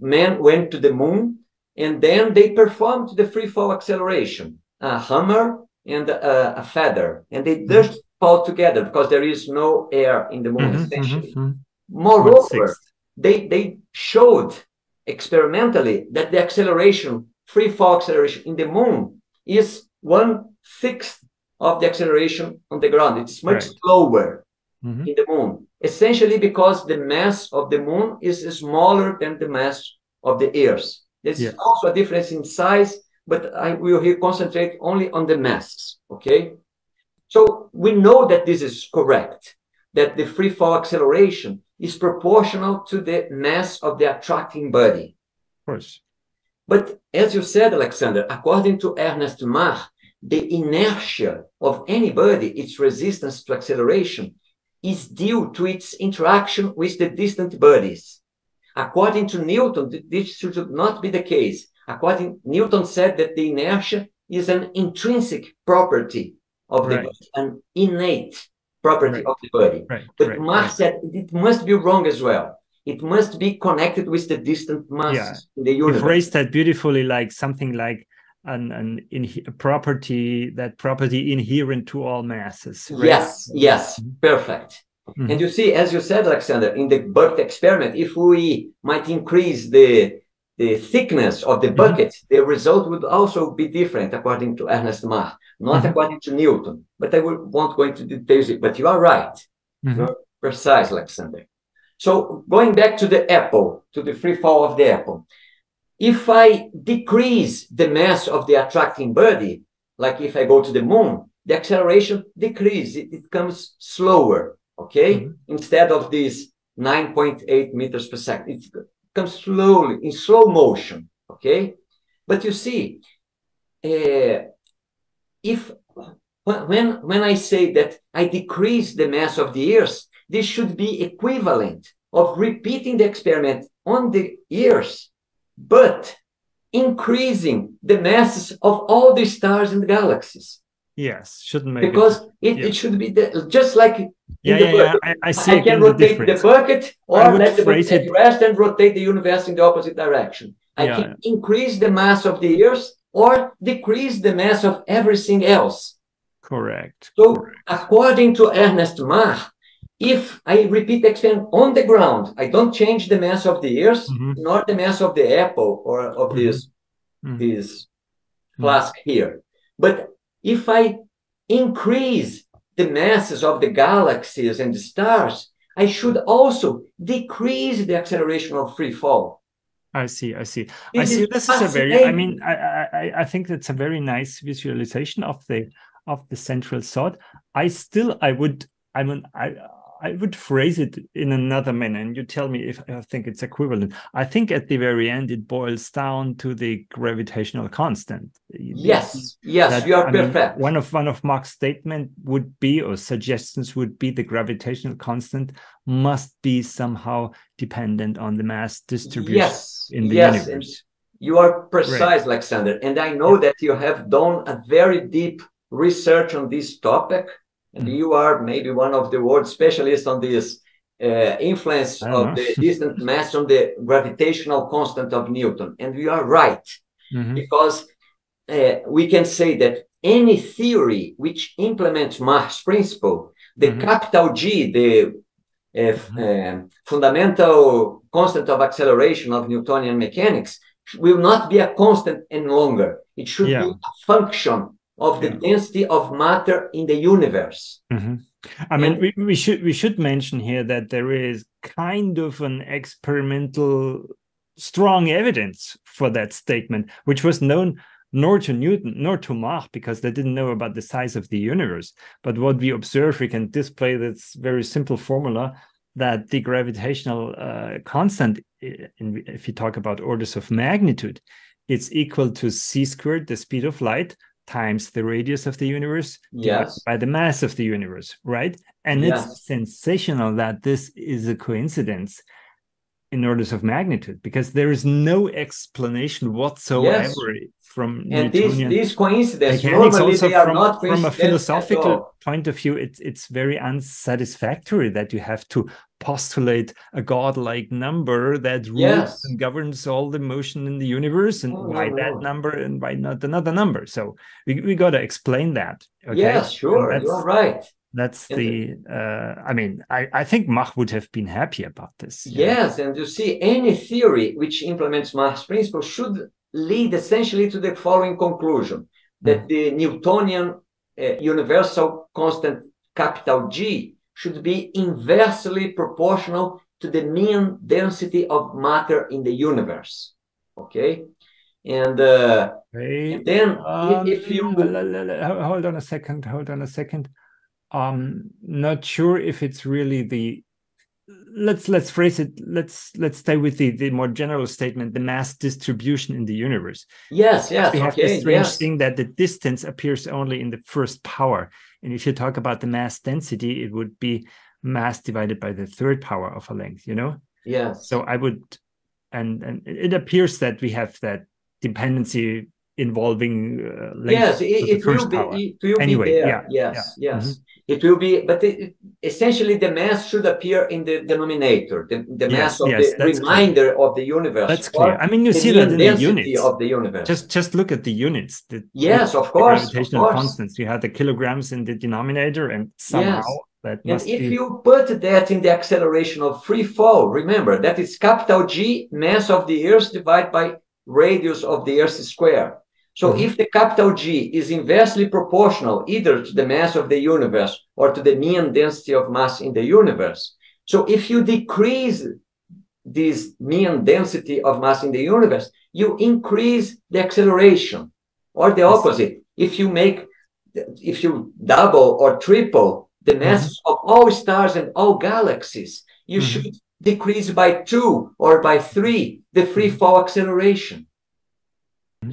S2: men went to the moon and then they performed the free fall acceleration, a hammer and a, a feather, and they mm-hmm. just fall together because there is no air in the moon, mm-hmm, essentially. Mm-hmm. Moreover, they, they showed experimentally that the acceleration, free fall acceleration in the moon is one sixth of the acceleration on the ground. It's much right. slower mm-hmm. in the moon, essentially because the mass of the moon is smaller than the mass of the Earth. There's yes. also a difference in size, but I will here concentrate only on the masses. Okay. So we know that this is correct, that the free fall acceleration is proportional to the mass of the attracting body.
S1: Of course.
S2: But as you said, Alexander, according to Ernest Mach, the inertia of any body, its resistance to acceleration, is due to its interaction with the distant bodies. According to Newton, this should not be the case. According Newton said that the inertia is an intrinsic property of the right. body, an innate property right. of the body. Right. But. Mach said it must be wrong as well. It must be connected with the distant masses yeah. in the universe.
S1: You phrased that beautifully, like something like an an in, property that property inherent to all masses.
S2: Right? Yes, yes, mm-hmm. perfect. Mm-hmm. And you see, as you said, Alexander, in the bucket experiment, if we might increase the the thickness of the mm-hmm. bucket, mm-hmm. the result would also be different according to Ernest Mach, not mm-hmm. according to Newton. But I will, won't go into details. But you are right. Mm-hmm. You're precise, Alexander. So going back to the apple, to the free fall of the apple, if I decrease the mass of the attracting body, like if I go to the moon, the acceleration decreases, it, it comes slower okay? Mm-hmm. Instead of these 9.8 meters per second, it comes slowly, in slow motion, okay? But you see, uh, if when, when I say that I decrease the mass of the earth, this should be equivalent of repeating the experiment on the earth, but increasing the masses of all the stars and galaxies.
S1: Yes, shouldn't make
S2: because it, it, it should be the, just like
S1: yeah, yeah, yeah. I, I, see.
S2: I can rotate the, the, bucket or let the bucket it... rest and rotate the universe in the opposite direction. I yeah, can yeah. increase the mass of the earth or decrease the mass of everything else.
S1: Correct.
S2: So,
S1: Correct.
S2: according to Ernest Mach, if I repeat the experiment on the ground, I don't change the mass of the earth mm-hmm. nor the mass of the apple or of mm-hmm. this mm-hmm. this flask here. But if I increase the masses of the galaxies and the stars, I should also decrease the acceleration of free fall.
S1: I see. I see. I see. This is a very. I mean, I, I I think that's a very nice visualization of the of the central thought. I still, I would. I mean, I I would phrase it in another manner, and you tell me if I think it's equivalent. I think at the very end it boils down to the gravitational constant.
S2: Yes, yes, that, you are I perfect.
S1: Mean, one of one of Mach's statement would be, or suggestions would be, the gravitational constant must be somehow dependent on the mass distribution yes, in the yes, universe.
S2: You are precise, right. Alexander, and I know yeah. that you have done a very deep research on this topic and mm. you are maybe one of the world specialists on this uh, influence of know. the distant mass on the gravitational constant of Newton. And we are right, mm-hmm. because uh, we can say that any theory which implements Mach's principle, the mm-hmm. capital G, the uh, mm-hmm. Uh, fundamental constant of acceleration of Newtonian mechanics, will not be a constant any longer. It should yeah. be a function of the yeah. density of matter in the universe.
S1: Mm-hmm. I mean, we, we should we should mention here that there is kind of an experimental strong evidence for that statement, which was known nor to Newton nor to Mach because they didn't know about the size of the universe. But what we observe, we can display this very simple formula that the gravitational uh, constant, if you talk about orders of magnitude, it's equal to c squared, the speed of light, times the radius of the universe
S2: yes.
S1: by the mass of the universe, right? And yes. it's sensational that this is a coincidence in orders of magnitude because there is no explanation whatsoever yes. from
S2: and these these coincidences
S1: mechanics also from, from a philosophical point of view it's it's very unsatisfactory that you have to postulate a godlike number that rules yes. and governs all the motion in the universe and oh, why no, that no. number and why not another number so we, we got to explain that
S2: okay? yes sure you're right
S1: that's the uh, i mean I, I think mach would have been happy about this
S2: yes and you see any theory which implements mach's principle should lead essentially to the following conclusion that mm. the newtonian uh, universal constant capital g should be inversely proportional to the mean density of matter in the universe okay and, uh, okay. and then um, if you
S1: hold on a second hold on a second um not sure if it's really the let's let's phrase it let's let's stay with the the more general statement the mass distribution in the universe.
S2: Yes yes
S1: we have
S2: okay,
S1: this strange
S2: yes.
S1: thing that the distance appears only in the first power. And if you talk about the mass density it would be mass divided by the third power of a length you know?
S2: Yes.
S1: So i would and and it appears that we have that dependency involving uh,
S2: yes it, it will be it will
S1: anyway,
S2: be there
S1: yeah,
S2: yes yeah. yes mm-hmm it will be but it, essentially the mass should appear in the denominator the, the yes, mass of yes, the reminder
S1: clear.
S2: of the universe
S1: that's clear i mean you see that in the units
S2: of the universe
S1: just just look at the units the,
S2: yes of course gravitational of course.
S1: constants you have the kilograms in the denominator and somehow yes. that
S2: and if
S1: be...
S2: you put that in the acceleration of free fall remember that is capital g mass of the earth divided by radius of the earth square so mm-hmm. if the capital G is inversely proportional either to the mass of the universe or to the mean density of mass in the universe, so if you decrease this mean density of mass in the universe, you increase the acceleration, or the opposite. If you make, if you double or triple the mass mm-hmm. of all stars and all galaxies, you mm-hmm. should decrease by two or by three the free mm-hmm. fall acceleration.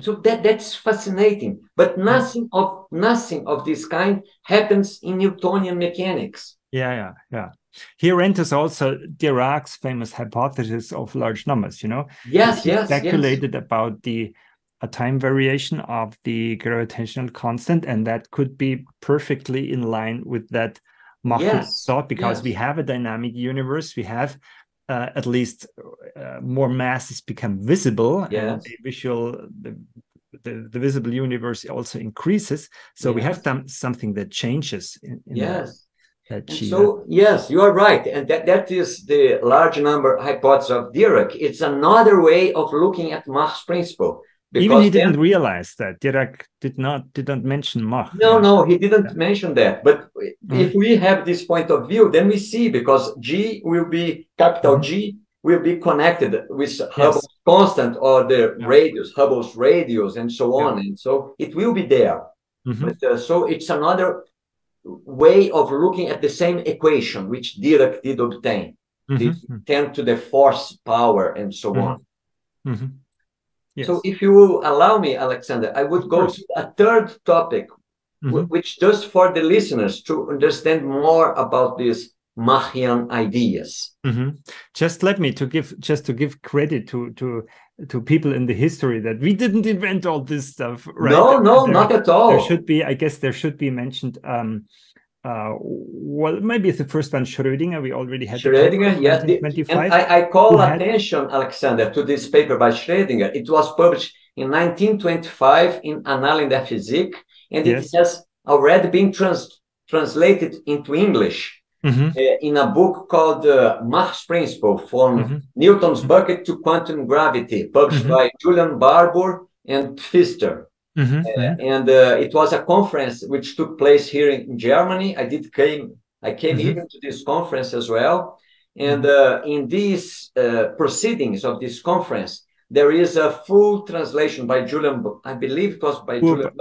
S2: So that, that's fascinating. But hmm. nothing of nothing of this kind happens in Newtonian mechanics.
S1: Yeah, yeah, yeah. Here enters also Dirac's famous hypothesis of large numbers, you know?
S2: Yes,
S1: he
S2: yes.
S1: speculated
S2: yes.
S1: about the a time variation of the gravitational constant, and that could be perfectly in line with that Mach
S2: yes,
S1: thought because
S2: yes.
S1: we have a dynamic universe, we have uh, at least uh, more masses become visible
S2: yes.
S1: and the visual the, the, the, visible universe also increases. So yes. we have them, something that changes in, in
S2: yes.
S1: that, that
S2: so yes you are right. And that, that is the large number hypothesis of dirac. It's another way of looking at mach's principle
S1: Even he didn't then, realize that Dirac did not did not mention Mach.
S2: No, no, he didn't yeah. mention that. But mm. if we have this point of view, then we see because G will be capital mm. G will be connected with yes. Hubble's constant or the yeah. radius, Hubble's radius, and so on. And so it will be there. Mm-hmm. But, uh, so it's another way of looking at the same equation which Dirac did obtain. Mm-hmm. 10 to the fourth power and so
S1: mm-hmm.
S2: on. Yes. So if you will allow me, Alexander, I would go to a third topic, mm-hmm. which just for the listeners to understand more about these Machian ideas.
S1: Mm-hmm. Just let me to give just to give credit to to to people in the history that we didn't invent all this stuff. Right?
S2: No, no,
S1: there,
S2: not at all.
S1: There should be, I guess, there should be mentioned. Um, uh, well, maybe it's the first one, Schrödinger. We already had
S2: Schrödinger, yes. And I, I call attention, had... Alexander, to this paper by Schrödinger. It was published in 1925 in Annalen der Physik, and yes. it has already been trans translated into English
S1: mm-hmm.
S2: uh, in a book called uh, Mach's Principle from mm-hmm. Newton's Bucket to Quantum Gravity, published mm-hmm. by Julian Barbour and Pfister.
S1: Mm-hmm.
S2: Uh, and uh, it was a conference which took place here in, Germany. I did came I came mm-hmm. even to this conference as well. And mm-hmm. uh, in these uh, proceedings of this conference, there is a full translation by Julian, I believe it was by Julian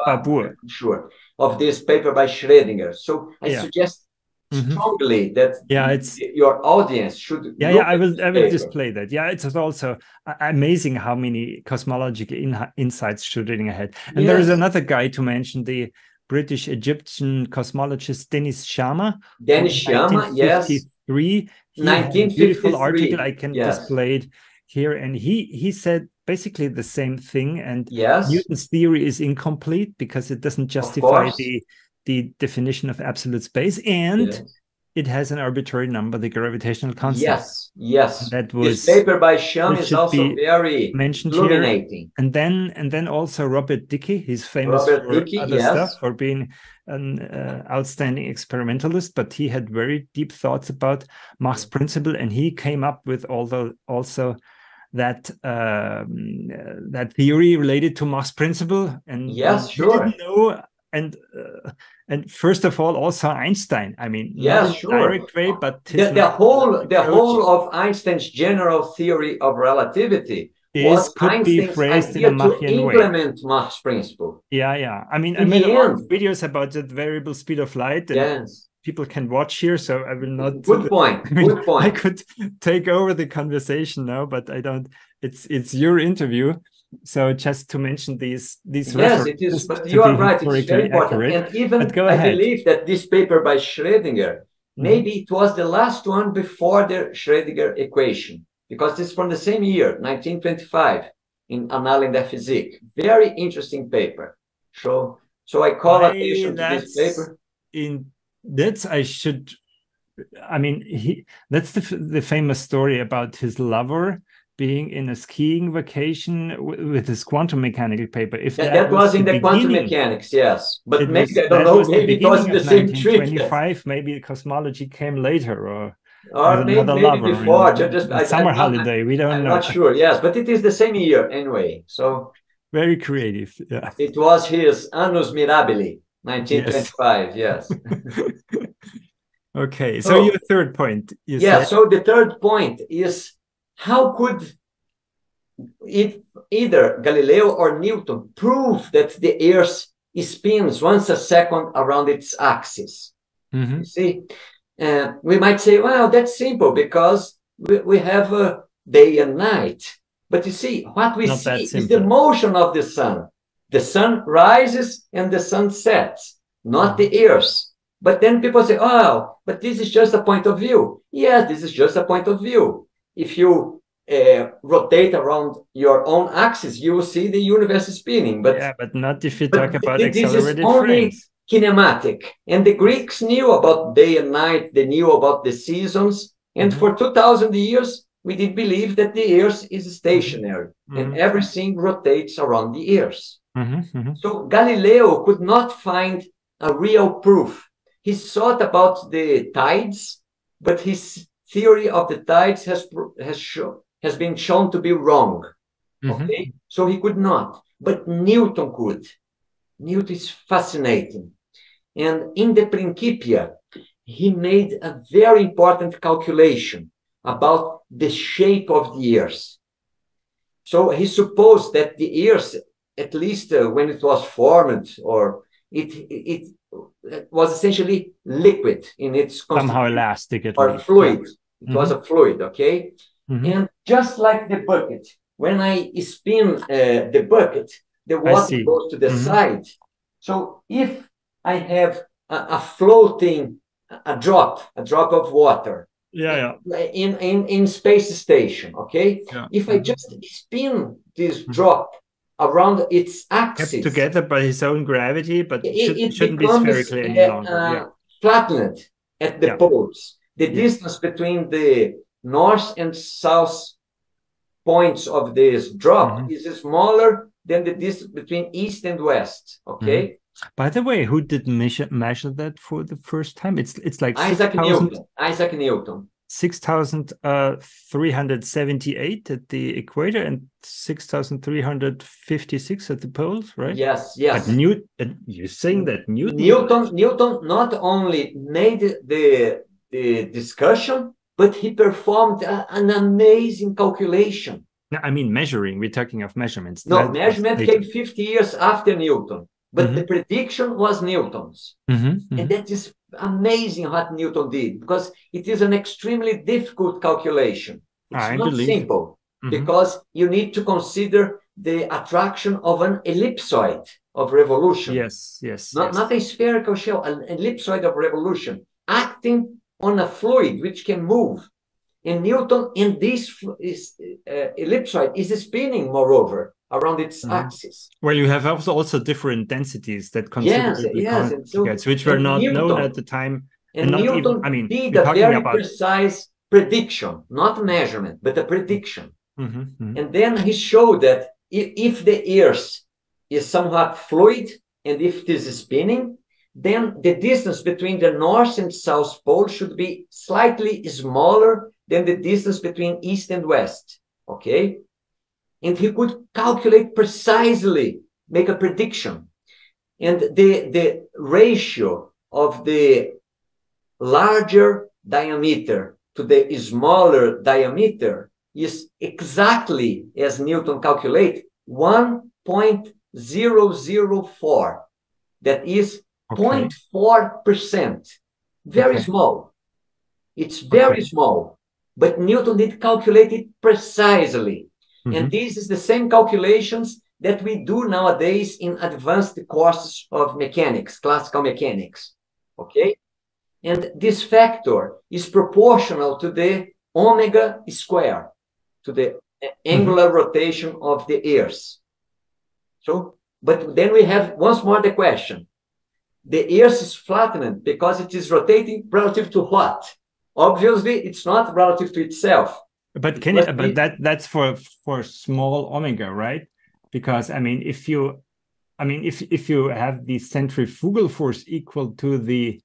S2: sure, of this paper by Schrödinger. So I yeah. suggest mm-hmm. strongly that
S1: yeah, it's
S2: your audience should.
S1: Yeah, yeah. I will. I will paper. display that. Yeah, it's also amazing how many cosmological in- insights shooting ahead. And yes. there is another guy to mention the British Egyptian cosmologist Dennis Sciama
S2: Dennis Sciama yes.
S1: Three. Beautiful article. I can yes. display it here, and he he said basically the same thing. And
S2: yes.
S1: Newton's theory is incomplete because it doesn't justify the the definition of absolute space, and yes. it has an arbitrary number, the gravitational constant.
S2: Yes, yes.
S1: That was
S2: this paper by Sciama is also very mentioned illuminating.
S1: Here. And then and then also Robert Dicke, he's famous Robert for Dicke, other yes. stuff for being an uh, outstanding experimentalist, but he had very deep thoughts about Mach's principle, and he came up with all the also that um, that theory related to Mach's principle. And
S2: yes, sure.
S1: Didn't know, and uh, and first of all, also Einstein. I mean,
S2: yes, sure.
S1: direct way, but
S2: the, the whole the whole of Einstein's general theory of relativity
S1: is could Einstein's be phrased in a Machian
S2: way. implement Mach's principle.
S1: Yeah, yeah. I mean, in I made a lot of videos about the variable speed of light.
S2: yes
S1: people can watch here, so I will not.
S2: Good point. I mean, Good point.
S1: I could take over the conversation now, but I don't. It's it's your interview, so just to mention these these.
S2: Yes, it is. But you are right. It's very important. Accurate. And even I ahead. believe that this paper by Schrödinger, mm-hmm. maybe it was the last one before the Schrödinger equation, because it's from the same year, 1925, in Annalen der Physik. Very interesting paper. So, so I call Why, attention to this paper.
S1: In that's I should. I mean, he that's the the famous story about his lover being in a skiing vacation with his quantum mechanical paper.
S2: If that, that was, was, in the, the quantum mechanics, yes, but maybe was, I don't know. Maybe it was the same trick.
S1: Maybe cosmology came later, or
S2: or maybe, maybe before. just
S1: I, summer I, holiday. We don't
S2: I'm
S1: know.
S2: Not sure. Yes, but it is the same year anyway. So
S1: very creative. Yeah.
S2: It was his Annus Mirabili. 1925, yes.
S1: yes. okay, so, so, your third point.
S2: Yeah, said... so the third point is how could it, either Galileo or Newton prove that the Earth spins once a second around its axis? Mm-hmm. You see, uh, we might say, well, that's simple because we, we have a day and night. But you see, what we Not see is the motion of the sun. The sun rises and the sun sets, not the earth. But then people say, oh, but this is just a point of view. Yes, this is just a point of view. If you uh, rotate around your own axis, you will see the universe spinning. But
S1: yeah, but not if you talk about th- accelerated frames.
S2: Kinematic, and the Greeks knew about day and night. They knew about the seasons, and mm-hmm. for two thousand years, we did believe that the Earth is stationary, mm-hmm. and everything rotates around the Earth. Mm-hmm, mm-hmm. So Galileo could not find a real proof. He thought about the tides, but his theory of the tides has has shown, has been shown to be wrong. Mm-hmm. Okay, so he could not, but Newton could. Newton is fascinating, and in the Principia, he made a very important calculation about the shape of the Earth. So he supposed that the Earth at least uh, when it was formed or it, it was essentially liquid in its
S1: somehow elastic
S2: or fluid. It mm-hmm. was a fluid, okay? Mm-hmm. And just like the bucket, when I spin uh, the bucket, the water goes to the mm-hmm. side. So if I have a, a, floating, a drop, a drop of water,
S1: yeah,
S2: yeah. in in in space station, okay. Yeah. If I mm-hmm. just spin this mm-hmm. drop around its axis.
S1: Kept together by his own gravity, but it, should, it shouldn't be spherically any longer. Uh, yeah.
S2: Flattened at the yeah. poles. The yeah. distance between the north and south points of this drop mm-hmm. is smaller than the distance between east and west. Okay. Mm-hmm.
S1: By the way, who did measure measure that for the first time? It's it's like
S2: Isaac 6, Newton. Isaac Newton.
S1: 6,378 at the equator and 6,356 at the poles, right?
S2: Yes, yes.
S1: But Newton, you're saying that Newton...
S2: Newton, Newton not only made the, the discussion, but he performed a, an amazing calculation.
S1: No, I mean measuring. We're talking of measurements.
S2: No, that measurement came 50 years after Newton, but mm -hmm. the prediction was Newton's. Mm -hmm, mm -hmm. And that is amazing what Newton did because it is an extremely difficult calculation. It's
S1: I
S2: not
S1: believe.
S2: simple
S1: Mhm.
S2: because you need to consider the attraction of an ellipsoid of revolution.
S1: Yes, yes.
S2: Not,
S1: yes.
S2: not a spherical shell, an ellipsoid of revolution acting on a fluid which can move. And Newton, in this is, uh, ellipsoid, is spinning, moreover, around its
S1: Mhm.
S2: axis.
S1: Well, you have also, also different densities that
S2: Yes,
S1: considerably
S2: yes, and so-
S1: together, which were not known at the time.
S2: And,
S1: And not even-
S2: Newton
S1: I mean,
S2: did a very
S1: about-
S2: precise prediction, not measurement, but a prediction.
S1: Mhm, mhm.
S2: And then he showed that if the earth is somewhat fluid and if it is spinning, then the distance between the north and south pole should be slightly smaller than the distance between east and west. Okay? And he could calculate precisely, make a prediction. And the, the ratio of the larger diameter to the smaller diameter is exactly as Newton calculate 1.004. That is
S1: Okay.
S2: 0.4%. Very
S1: Okay.
S2: small. It's very
S1: Okay.
S2: small. But Newton did calculate it precisely.
S1: Mhm.
S2: And this is the same calculations that we do nowadays in advanced courses of mechanics, classical mechanics. Okay? And this factor is proportional to the omega square, to the angular rotation of the earth. So, but then we have once more the question. The earth is flattened because it is rotating relative to what? Obviously, it's not relative to itself.
S1: But can you, but that that's for for small omega, right? Because I mean, if you, I mean, if if you have the centrifugal force equal to the,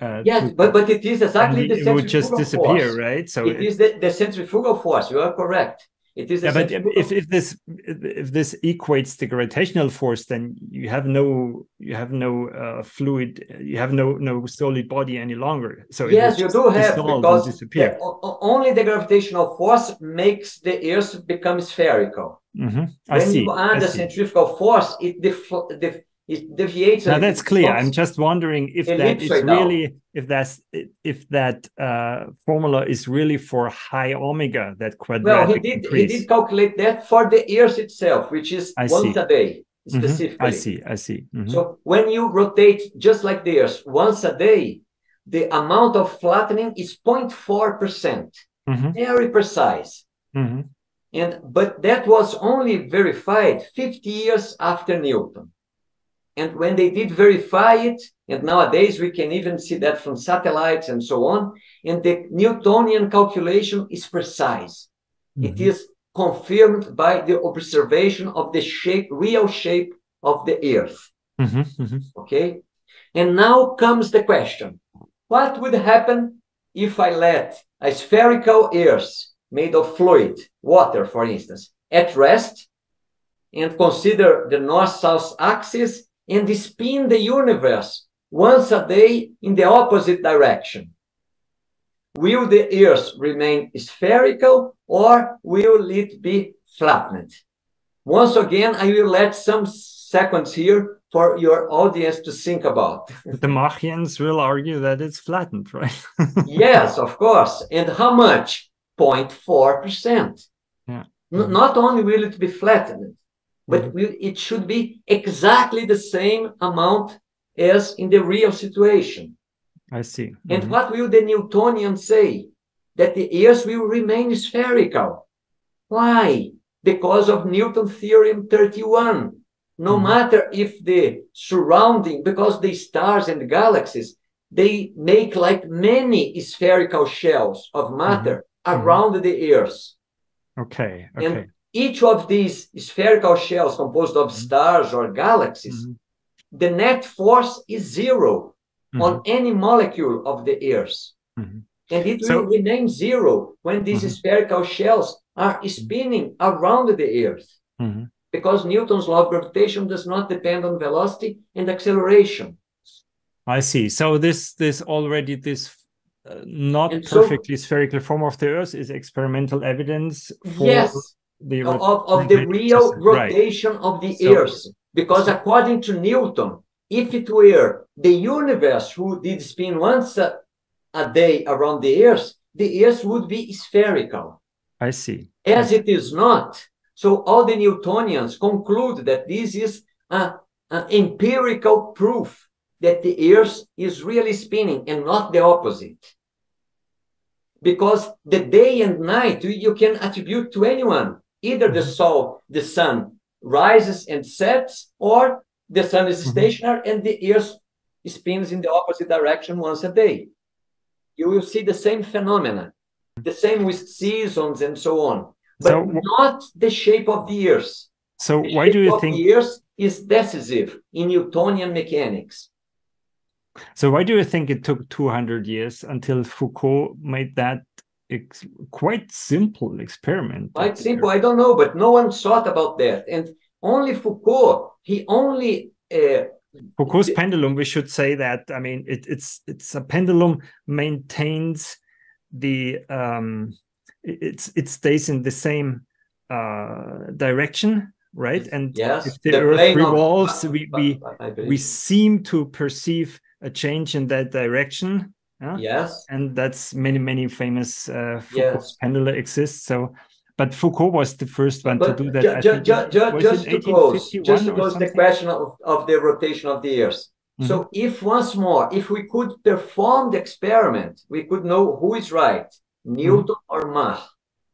S1: uh,
S2: Yes,
S1: to-
S2: but, but it is exactly the
S1: it would just disappear,
S2: force.
S1: right? So
S2: it is the, the centrifugal force. You are correct. It is
S1: yeah, but if if this if this equates the gravitational force, then you have no you have no uh, fluid, you have no no solid body any longer. So
S2: yes, you do have because
S1: disappear.
S2: the- only the gravitational force makes the Earth become spherical.
S1: Mhm. I
S2: when
S1: see.
S2: you
S1: I
S2: add the
S1: see.
S2: centrifugal force, it def- def- it deviates.
S1: Now that's clear. I'm just wondering if that is really if that's if that uh, formula is really for high omega that quadratic.
S2: well, he did. He did calculate that for the Earth itself, which is
S1: I
S2: once
S1: see.
S2: a day
S1: Mhm.
S2: specifically.
S1: I see. I see. Mhm.
S2: So when you rotate just like the Earth once a day, the amount of flattening is 0.4 percent.
S1: Mhm.
S2: Very precise.
S1: Mhm.
S2: And but that was only verified 50 years after Newton. And when they did verify it, and nowadays we can even see that from satellites and so on, and the Newtonian calculation is precise. It
S1: Mhm.
S2: is confirmed by the observation of the shape, real shape of the Earth.
S1: Mhm. Mhm.
S2: Okay. And now comes the question What would happen if I let a spherical earth made of fluid, water, for instance, at rest and consider the north south axis and spin the universe once a day in the opposite direction? Will the earth remain spherical or will it be flattened? Once again, I will let some seconds here for your audience to think about.
S1: The Machians will argue that it's flattened, right?
S2: yes, of course. And how much? 0.4%.
S1: Yeah.
S2: N- not only will it be flattened, but
S1: Mhm.
S2: will, it should be exactly the same amount as in the real situation.
S1: I see.
S2: And
S1: Mhm.
S2: what will the Newtonian say? That the earth will remain spherical. Why? Because of Newton theorem 31. No
S1: Mhm.
S2: matter if the surrounding, because the stars and the galaxies, they make like many spherical shells of matter around the earth.
S1: Okay.
S2: And
S1: Okay.
S2: Each of these spherical shells composed of stars or galaxies,
S1: Mhm.
S2: the net force is zero on any molecule of the earth.
S1: Mhm.
S2: And it
S1: So-
S2: will remain zero when these
S1: Mhm.
S2: spherical shells are spinning around the earth
S1: Mhm.
S2: because Newton's law of gravitation does not depend on velocity and acceleration.
S1: I see. So this this already this uh, not
S2: And so-
S1: perfectly spherical form of the Earth is experimental evidence for
S2: yes,
S1: the
S2: of, of the real
S1: system. Right.
S2: rotation of the
S1: So-
S2: earth. Because according to Newton, if it were the universe who did spin once a, a day around the Earth, the Earth would be spherical.
S1: I see.
S2: As it is not. So all the Newtonians conclude that this is an empirical proof that the Earth is really spinning and not the opposite. Because the day and night you can attribute to anyone. Either the soul, the sun rises and sets, or the sun is mm-hmm. stationary and the earth spins in the opposite direction once a day. You will see the same phenomena, the same with seasons and so on, but so, not the shape of the earth.
S1: So the why do you think
S2: the earth is decisive in Newtonian mechanics?
S1: So why do you think it took 200 years until Foucault made that quite simple experiment?
S2: Quite simple, I don't know, but no one thought about that. And only Foucault, he only uh,
S1: Foucault's pendulum, we should say that. I mean, it, it's it's a pendulum maintains the um, it's it stays in the same uh, direction, right? And
S2: yes,
S1: if the, the Earth revolves, of, we we we seem to perceive a change in that direction.
S2: Yeah? Yes,
S1: and that's many many famous uh, Foucault's yes. pendula exist. So but Foucault was the first one but to do that.
S2: Ju ju ju just, to close, just to close the question of, of the rotation of the earth. Mm -hmm. So if once more, if we could perform the experiment, we could know who is right, Newton mm -hmm. or Mach.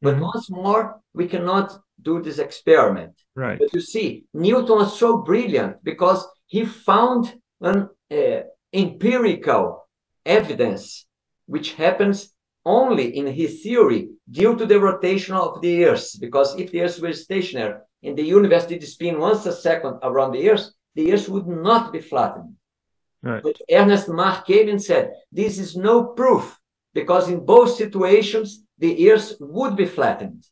S2: But mm -hmm. once more, we cannot do this experiment.
S1: Right.
S2: But you see, Newton was so brilliant because he found an uh, empirical evidence which happens only in his theory due to the rotation of the Earth. Because if the Earth were stationary and the universe did spin once a second around the Earth, the Earth would not be flattened. Right. But Ernest Mach came and said, this is no proof because in both situations, the Earth would be flattened.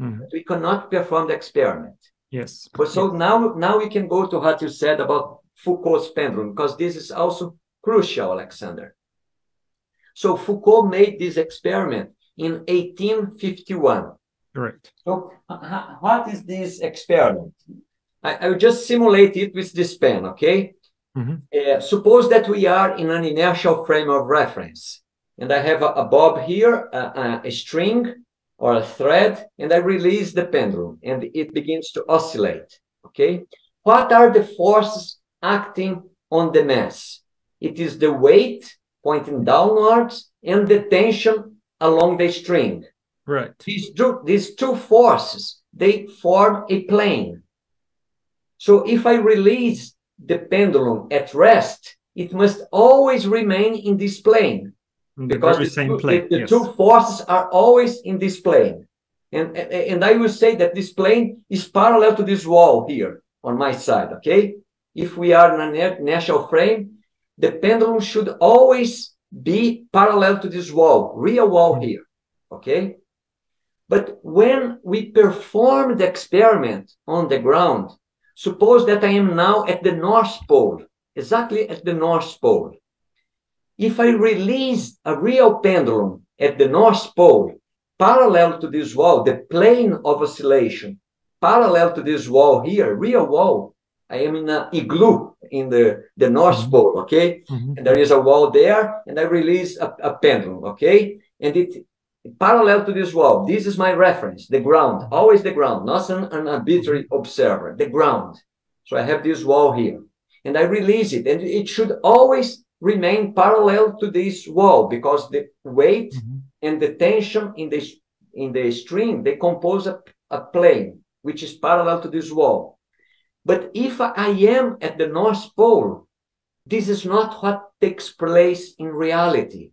S2: Mm. we cannot perform the experiment.
S1: Yes.
S2: But so now, now we can go to what you said about Foucault's pendulum, because this is also crucial, Alexander. So Foucault made this experiment in 1851.
S1: Correct.
S2: So what is this experiment? I, I will just simulate it with this pen, okay? Mm-hmm. Uh, suppose that we are in an inertial frame of reference, and I have a, a bob here, a, a, string or a thread, and I release the pendulum, and it begins to oscillate, okay? What are the forces acting on the mass? It is the weight pointing downwards and the tension along the string.
S1: Right.
S2: These two, these two forces, they form a plane. So if I release the pendulum at rest, it must always remain in this plane.
S1: In the because the, same
S2: two,
S1: plane.
S2: The, the yes. two forces are always in this plane. And, and I will say that this plane is parallel to this wall here on my side, okay? If we are in a inertial frame, the pendulum should always be parallel to this wall, real wall mm-hmm. here, okay? But when we perform the experiment on the ground, suppose that I am now at the North Pole, exactly at the North Pole. If I release a real pendulum at the North Pole, parallel to this wall, the plane of oscillation, parallel to this wall here, real wall, I am in an igloo in the, the North mm-hmm. Pole, okay? Mm-hmm. And there is a wall there, and I release a, a pendulum, okay? And it parallel to this wall. This is my reference, the ground, always the ground, not an, an arbitrary observer, the ground. So I have this wall here, and I release it, and it should always remain parallel to this wall because the weight mm-hmm. and the tension in the in the string they compose a, a plane which is parallel to this wall. But if I am at the North Pole, this is not what takes place in reality.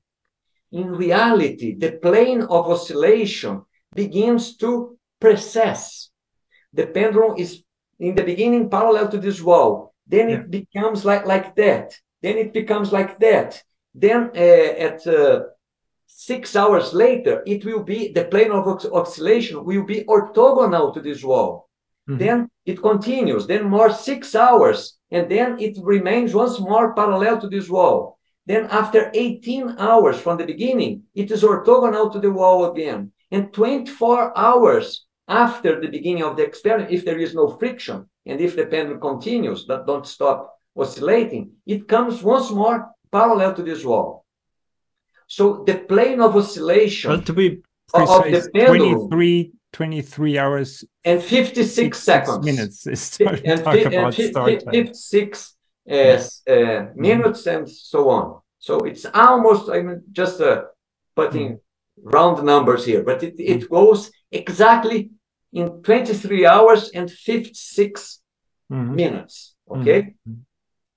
S2: In reality, the plane of oscillation begins to precess. The pendulum is in the beginning parallel to this wall. Then it becomes like, like that. Then it becomes like that. Then uh, at uh, six hours later, it will be the plane of oscillation will be orthogonal to this wall. Mm-hmm. Then it continues, then more six hours, and then it remains once more parallel to this wall. Then after 18 hours from the beginning, it is orthogonal to the wall again. And 24 hours after the beginning of the experiment, if there is no friction, and if the pendulum continues, but don't stop oscillating, it comes once more parallel to this wall. So the plane of oscillation
S1: Well, to be
S2: of the pendulum
S1: 23, 23 hours,
S2: and 56
S1: six
S2: seconds.
S1: minutes is
S2: and,
S1: talk about
S2: fi-
S1: start time.
S2: 56 uh, s- uh, minutes and so on. So it's almost, I mean, just uh, putting round numbers here, but it, it goes exactly in 23 hours and 56
S1: Mhm.
S2: minutes. Okay.
S1: Mhm.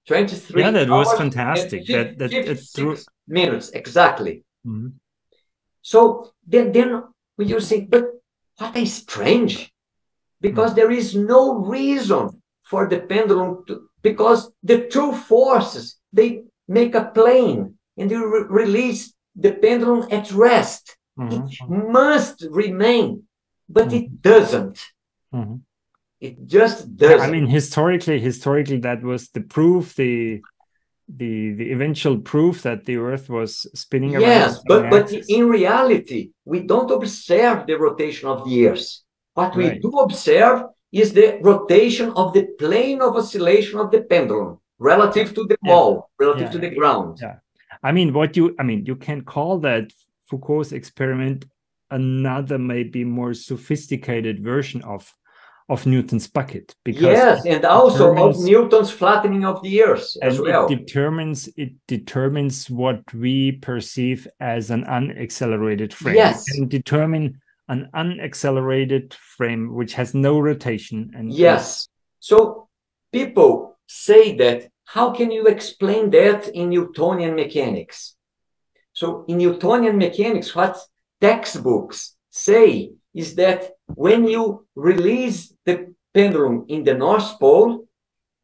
S2: 23
S1: Yeah, that was fantastic. That- that- it
S2: 56
S1: threw-
S2: minutes exactly.
S1: Mhm.
S2: So then, then when you think, but what is strange? Because there is no reason for the pendulum to, because the two forces, they make a plane and you re- release the pendulum at rest.
S1: Mhm.
S2: It must remain, but
S1: Mhm.
S2: it doesn't.
S1: Mhm.
S2: It just doesn't.
S1: I mean, historically, historically, that was the proof, the the the eventual proof that the Earth was spinning around.
S2: Yes, but but
S1: axis.
S2: in reality, we don't observe the rotation of the earth What we
S1: Right.
S2: do observe is the rotation of the plane of oscillation of the pendulum relative to the
S1: Yeah.
S2: wall, relative
S1: Yeah,
S2: to the ground.
S1: yeah. I mean, what you, I mean, you can call that Foucault's experiment another maybe more sophisticated version of of Newton's bucket because
S2: Yes, and also of Newton's flattening of the
S1: Earth
S2: as well.
S1: it determines it determines what we perceive as an unaccelerated frame.
S2: Yes.
S1: and determine an unaccelerated frame which has no rotation and
S2: Yes. So people say that how can you explain that in Newtonian mechanics? So in Newtonian mechanics, what textbooks say is that when you release the pendulum in the North Pole,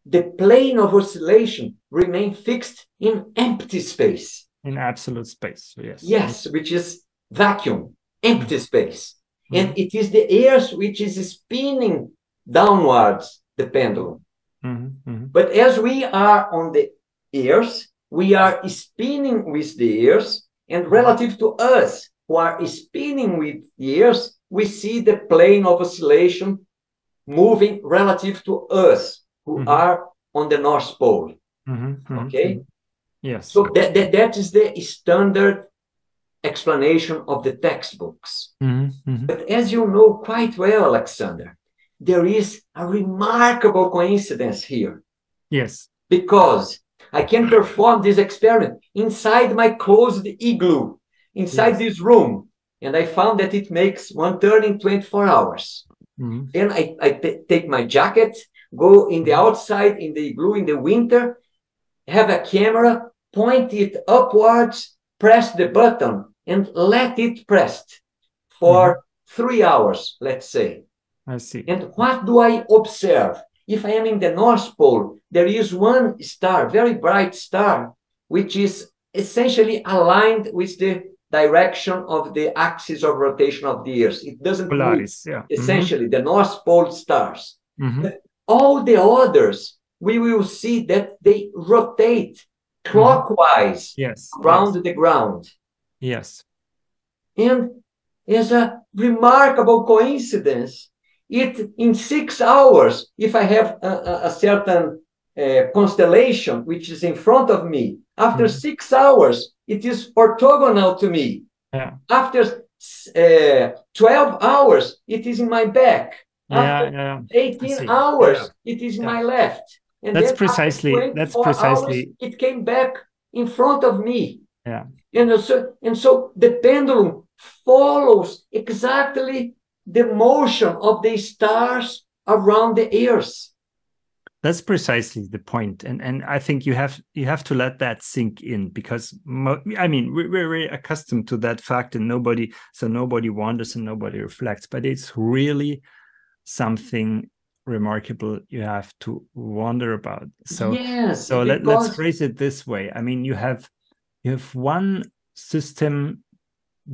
S2: the plane of oscillation remain fixed in empty space.
S1: in absolute space. Yes.
S2: Yes, which is vacuum, empty space.
S1: Mhm.
S2: And it is the earth which is spinning downwards the pendulum.
S1: Mhm, mhm.
S2: But as we are on the earth, we are spinning with the earth, and relative to us who are spinning with the earth, we see the plane of oscillation moving relative to us who
S1: Mhm.
S2: are on the North Pole.
S1: Mhm, mhm,
S2: Okay?
S1: Yes.
S2: So that, that, that is the standard explanation of the textbooks.
S1: Mhm, mhm.
S2: But as you know quite well, Alexander, there is a remarkable coincidence here
S1: Yes.
S2: because I can perform this experiment inside my closed igloo, inside
S1: Yes.
S2: this room. And I found that it makes one turn in 24 hours.
S1: Mhm.
S2: Then I, I take my jacket, go in the outside in the igloo in the winter, have a camera, point it upwards, press the button, and let it pressed for three hours, let's say.
S1: I see.
S2: And what do I observe? If I am in the North Pole, there is one star, very bright star, which is essentially aligned with the direction of the axis of rotation of the Earth. It doesn't.
S1: Polaris. Yeah. Mhm,
S2: Essentially, the North Pole stars.
S1: mhm.
S2: All the others, we will see that they rotate clockwise
S1: Yes.
S2: around the ground.
S1: Yes.
S2: And as a remarkable coincidence, it in six hours, if I have a, a- certain uh, constellation which is in front of me, after
S1: Mhm.
S2: six hours, it is orthogonal to me.
S1: Yeah.
S2: After uh, 12 hours, it is in my back.
S1: Yeah.
S2: After
S1: Yeah.
S2: 18 hours,
S1: Yeah.
S2: it is in
S1: Yeah.
S2: my left. And
S1: That's precisely- that's precisely-
S2: hours, it came back in front of me.
S1: Yeah.
S2: And so, and so the pendulum follows exactly the motion of the stars around the earth.
S1: That's precisely the point, and and I think you have you have to let that sink in because mo- I mean we're, we're very accustomed to that fact, and nobody so nobody wonders and nobody reflects, but it's really something remarkable you have to wonder about. So
S2: yes.
S1: so let, let's phrase it this way i mean you have you have one system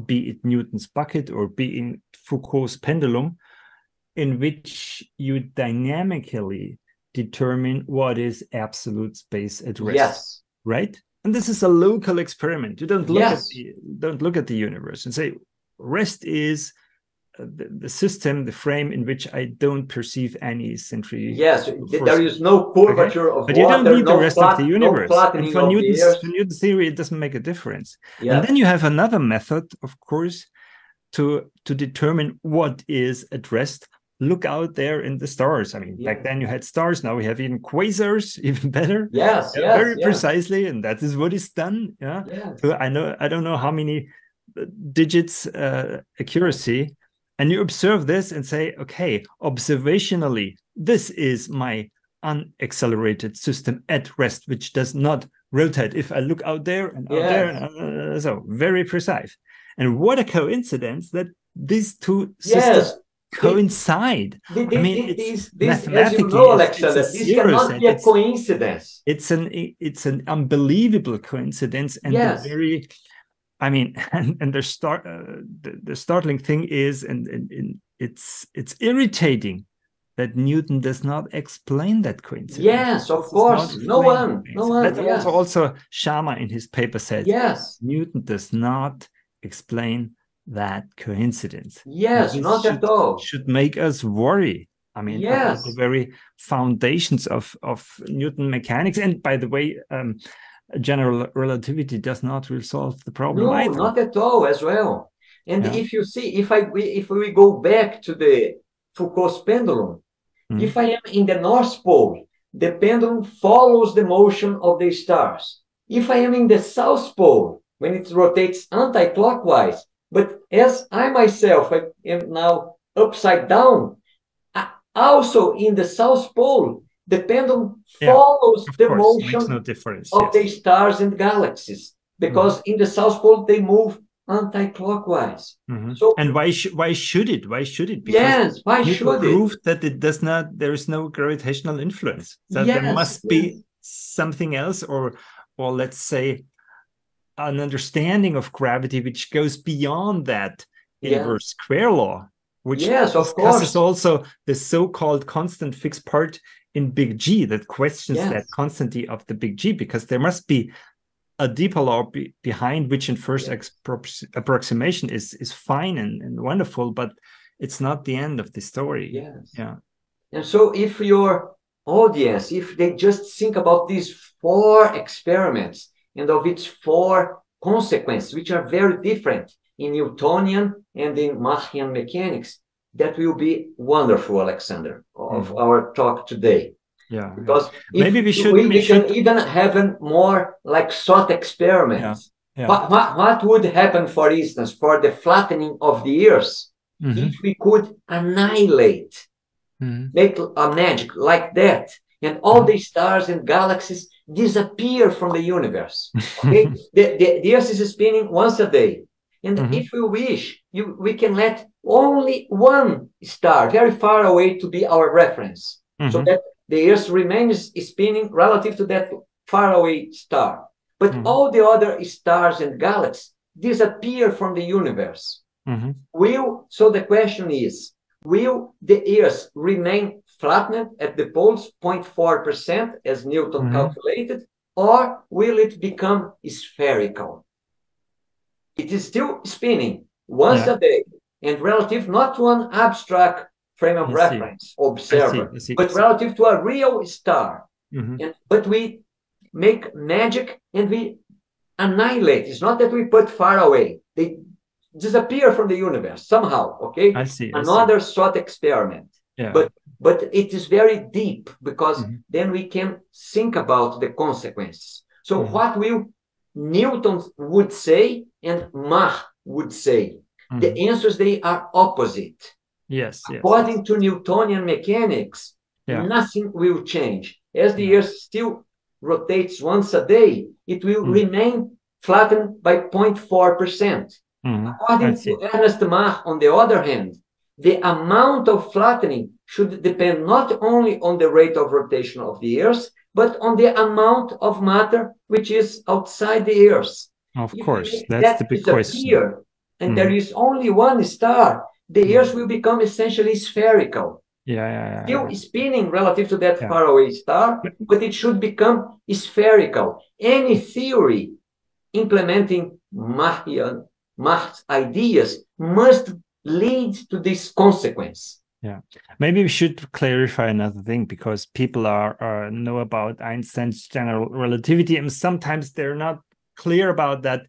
S1: be it newton's bucket or be it foucault's pendulum in which you dynamically determine what is absolute space at rest
S2: Yes.
S1: right and this is a local experiment you don't look
S2: Yes.
S1: at the don't look at the universe and say rest is uh, the, the, system, the frame in which I don't perceive any centrifugal.
S2: Yes, there is no curvature okay? of
S1: but
S2: water,
S1: you don't need
S2: no
S1: the rest
S2: flat,
S1: of the universe.
S2: No
S1: and for Newton's, for Newton's theory, it doesn't make a difference. And then you have another method, of course, to to determine what is at rest. Look out there in the stars. I mean,
S2: yes.
S1: back then you had stars. Now we have even quasars, even better.
S2: Yes,
S1: yeah,
S2: yes
S1: very
S2: yes.
S1: precisely, and that is what is done. Yeah.
S2: Yes.
S1: So I know I don't know how many uh, digits uh, accuracy and you observe this and say okay observationally this is my unaccelerated system at rest which does not rotate if i look out there and out there and, uh, so very precise and what a coincidence that these two systems
S2: yes.
S1: Coincide
S2: the, the,
S1: i mean
S2: the,
S1: it's
S2: this,
S1: mathematically
S2: as you know,
S1: it's,
S2: Alexander,
S1: it's
S2: this cannot be a
S1: it's,
S2: coincidence
S1: it's an it's an unbelievable coincidence and
S2: yes.
S1: very I mean, and, and the start uh, the, the, startling thing is, and, and, and, it's it's irritating that Newton does not explain that coincidence.
S2: Yes, of course, no one, no one.
S1: That's
S2: yes.
S1: also also Sciama in his paper said.
S2: Yes,
S1: Newton does not explain that coincidence.
S2: Yes, not
S1: should,
S2: at all.
S1: Should make us worry. I mean,
S2: yes.
S1: the very foundations of of Newton mechanics. And by the way, um, general relativity does not resolve the problem
S2: no,
S1: either.
S2: not at all as well. And
S1: Yeah.
S2: if you see, if I we, if we go back to the Foucault's pendulum,
S1: Mhm.
S2: if I am in the North Pole, the pendulum follows the motion of the stars. If I am in the South Pole, when it rotates anti-clockwise, but as I myself I am now upside down, I- also in the South Pole, the pendulum
S1: Yeah,
S2: follows the
S1: course,
S2: motion
S1: no difference.
S2: of
S1: yes.
S2: the stars and galaxies because in the south pole they move anti-clockwise
S1: Mhm.
S2: so
S1: and why should why should it? Why should it?
S2: yes why should it
S1: proved that it does not. There is no gravitational influence. That there
S2: Yes,
S1: must
S2: yes.
S1: be something else, or or let's say an understanding of gravity which goes beyond that
S2: Yeah.
S1: inverse square law, which
S2: Yes, of course.
S1: also the so-called constant fixed part in big G that questions
S2: Yes.
S1: that constancy of the big G because there must be a deeper law be, behind which in first
S2: Yes.
S1: approximation is is fine and, and wonderful, but it's not the end of the story.
S2: yes
S1: Yeah.
S2: and so if your audience if they just think about these four experiments and of its four consequences which are very different in newtonian and in machian mechanics that will be wonderful alexander of
S1: Mhm.
S2: our talk today
S1: Yeah.
S2: because if
S1: Maybe we should-
S2: we,
S1: we
S2: we can
S1: should-
S2: even have a more like thought experiments
S1: Yeah.
S2: what, what, what would happen for instance for the flattening of the earth
S1: Mhm.
S2: if we could annihilate
S1: Mhm.
S2: make a magic like that and all
S1: Mhm.
S2: the stars and galaxies disappear from the universe okay the, the, the earth is spinning once a day and
S1: Mhm.
S2: if we wish you we can let only one star very far away to be our reference so
S1: Mhm.
S2: that the earth remains spinning relative to that faraway star. But
S1: Mhm.
S2: all the other stars and galaxies disappear from the universe.
S1: Mhm.
S2: Will so the question is, will the earth remain flattened at the poles 0.4% as Newton
S1: Mhm.
S2: calculated, or will it become spherical? It is still spinning once
S1: Yeah.
S2: a day and relative not to an abstract frame of
S1: I see.
S2: reference, observer,
S1: I see.
S2: but relative to a real star.
S1: Mhm.
S2: And but we make magic and we annihilate. It's not that we put far away; they disappear from the universe somehow. Okay,
S1: I see. I see.
S2: another thought experiment.
S1: Yeah.
S2: but- But it is very deep because
S1: Mhm.
S2: then we can think about the consequences. So
S1: Mhm.
S2: what will Newton would say and Mach would say?
S1: Mhm.
S2: The answers they are opposite.
S1: yes. Yes.
S2: According to Newtonian mechanics,
S1: Yeah.
S2: nothing will change. As the. Earth still rotates once a day, it will
S1: Mm.
S2: remain flattened by 0.4%.
S1: Mhm.
S2: According to Ernest Mach, on the other hand, the amount of flattening should depend not only on the rate of rotation of the Earth, but on the amount of matter which is outside the Earth.
S1: Of
S2: If
S1: course, that's
S2: that
S1: the big question.
S2: And
S1: Mm.
S2: there is only one star, the
S1: Mm.
S2: Earth will become essentially spherical
S1: Yeah, yeah, yeah.
S2: still
S1: yeah.
S2: spinning relative to that
S1: Yeah.
S2: faraway star, but it should become spherical. Any theory implementing Machian, Mach's ideas must lead to this consequence.
S1: Yeah, maybe we should clarify another thing because people are, are know about Einstein's general relativity, and sometimes they're not clear about that.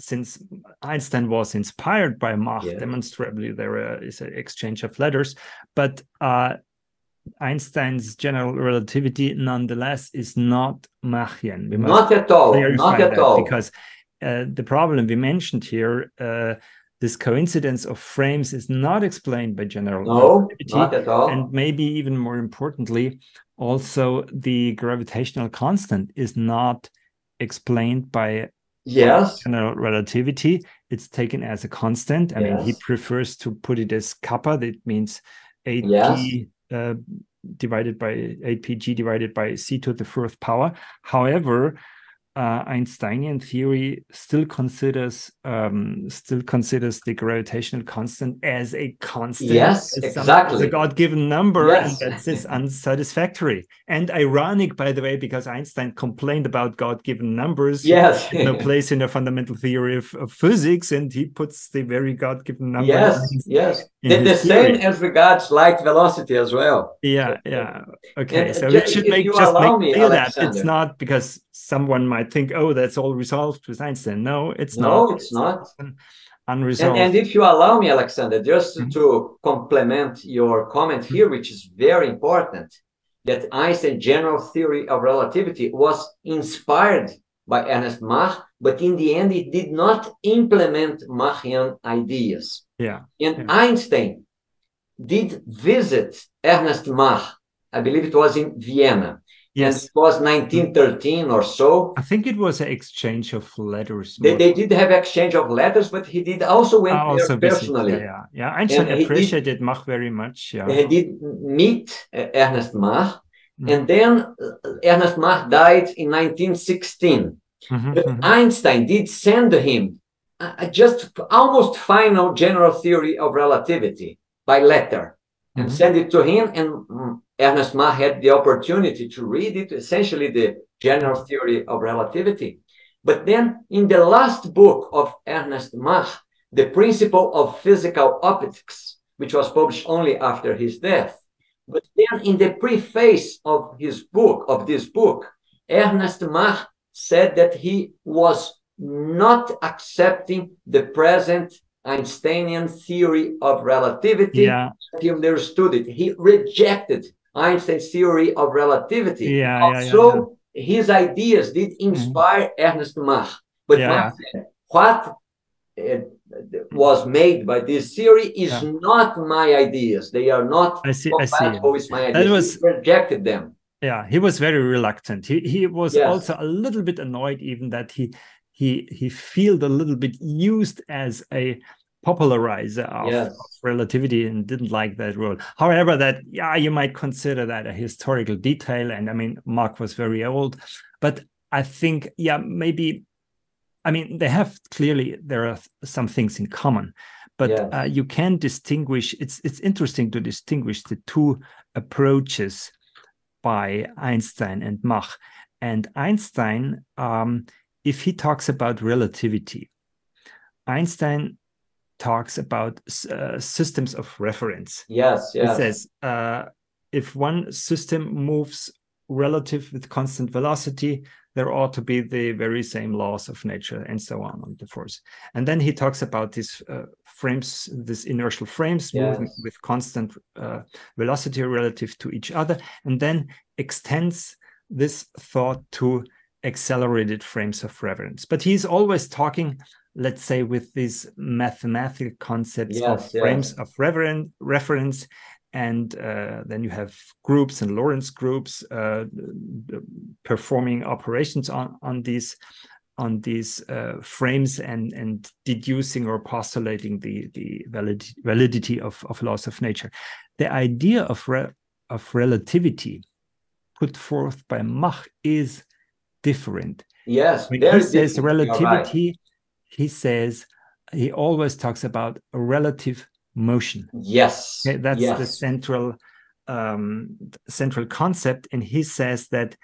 S1: Since Einstein was inspired by Mach, yeah. demonstrably there is an exchange of letters, but uh, Einstein's general relativity, nonetheless, is not Machian.
S2: We not at all. Not at all.
S1: Because uh, the problem we mentioned here, uh, this coincidence of frames is not explained by general
S2: no, relativity. Not at all.
S1: And maybe even more importantly, also the gravitational constant is not explained by
S2: yes
S1: general relativity. It's taken as a constant. I yes. mean, he prefers to put it as kappa. That means 8p yes. uh, divided by 8pg divided by c to the fourth power. However, uh, Einsteinian theory still considers um, still considers the gravitational constant as a constant.
S2: Yes, as exactly.
S1: a God-given number, yes. and that's is unsatisfactory and ironic, by the way, because Einstein complained about God-given numbers.
S2: Yes,
S1: no place in the fundamental theory of, of, physics, and he puts the very God-given number.
S2: Yes, yes. The, the same as regards light velocity as well.
S1: Yeah, yeah. Okay, and so it should make just make clear Alexander. that it's not because someone might think, oh, that's all resolved with Einstein. No, it's
S2: no,
S1: not.
S2: No, it's not.
S1: Unresolved.
S2: And, and, if you allow me, Alexander, just mm-hmm. to complement your comment here, which is very important, that Einstein's general theory of relativity was inspired by Ernst Mach, but in the end, it did not implement Machian ideas.
S1: Yeah.
S2: And
S1: yeah.
S2: Einstein did visit Ernst Mach, I believe it was in Vienna. Yes. And it was 1913 or so.
S1: I think it was an exchange of letters.
S2: They, they did have exchange of letters, but he did also went ah, also there personally.
S1: Yeah, yeah. yeah. Einstein and appreciated did, Mach very much. Yeah.
S2: He did meet uh, Ernest Mach, mm. and then uh, Ernest Mach died in 1916. Mm-hmm, but mm-hmm. Einstein did send him a, just almost final general theory of relativity by letter and mm-hmm. send it to him and mm, Ernest Mach had the opportunity to read it, essentially the general theory of relativity. But then in the last book of Ernest Mach, the principle of physical optics, which was published only after his death. But then in the preface of his book, of this book, Ernest Mach said that he was not accepting the present Einsteinian theory of relativity.
S1: Yeah.
S2: He understood it. He rejected Einstein's theory of relativity.
S1: Yeah,
S2: also,
S1: yeah,
S2: yeah, his ideas did mm-hmm. inspire mm-hmm. Ernest Mach. But Mach said, what uh, was made by this theory is not my ideas. They are not
S1: I see, I
S2: with my ideas. That was, he rejected them.
S1: Yeah, he was very reluctant. He he was yes. also a little bit annoyed, even that he he he felt a little bit used as a popularizer of, yes. of, relativity and didn't like that role. However, that yeah, you might consider that a historical detail. And I mean, Mach was very old, but I think yeah, maybe. I mean, they have clearly there are some things in common, but yes. uh, you can distinguish. It's it's interesting to distinguish the two approaches by Einstein and Mach. And Einstein, um, if he talks about relativity, Einstein talks about uh, systems of reference.
S2: Yes, yes.
S1: It says uh, if one system moves relative with constant velocity, there ought to be the very same laws of nature and so on and the force. And then he talks about these uh, frames, these inertial frames yes. moving with constant uh, velocity relative to each other, and then extends this thought to accelerated frames of reference. But he's always talking let's say with these mathematical concepts yes, of frames of referen reference and uh, then you have groups and Lorentz groups uh, performing operations on on these on these uh, frames and and deducing or postulating the the validity, validity of, of laws of nature. The idea of re of relativity put forth by Mach is different.
S2: Yes,
S1: he says relativity, he says he always talks about relative motion.
S2: Yes,
S1: okay, that's
S2: yes.
S1: the central um, central concept, and he says that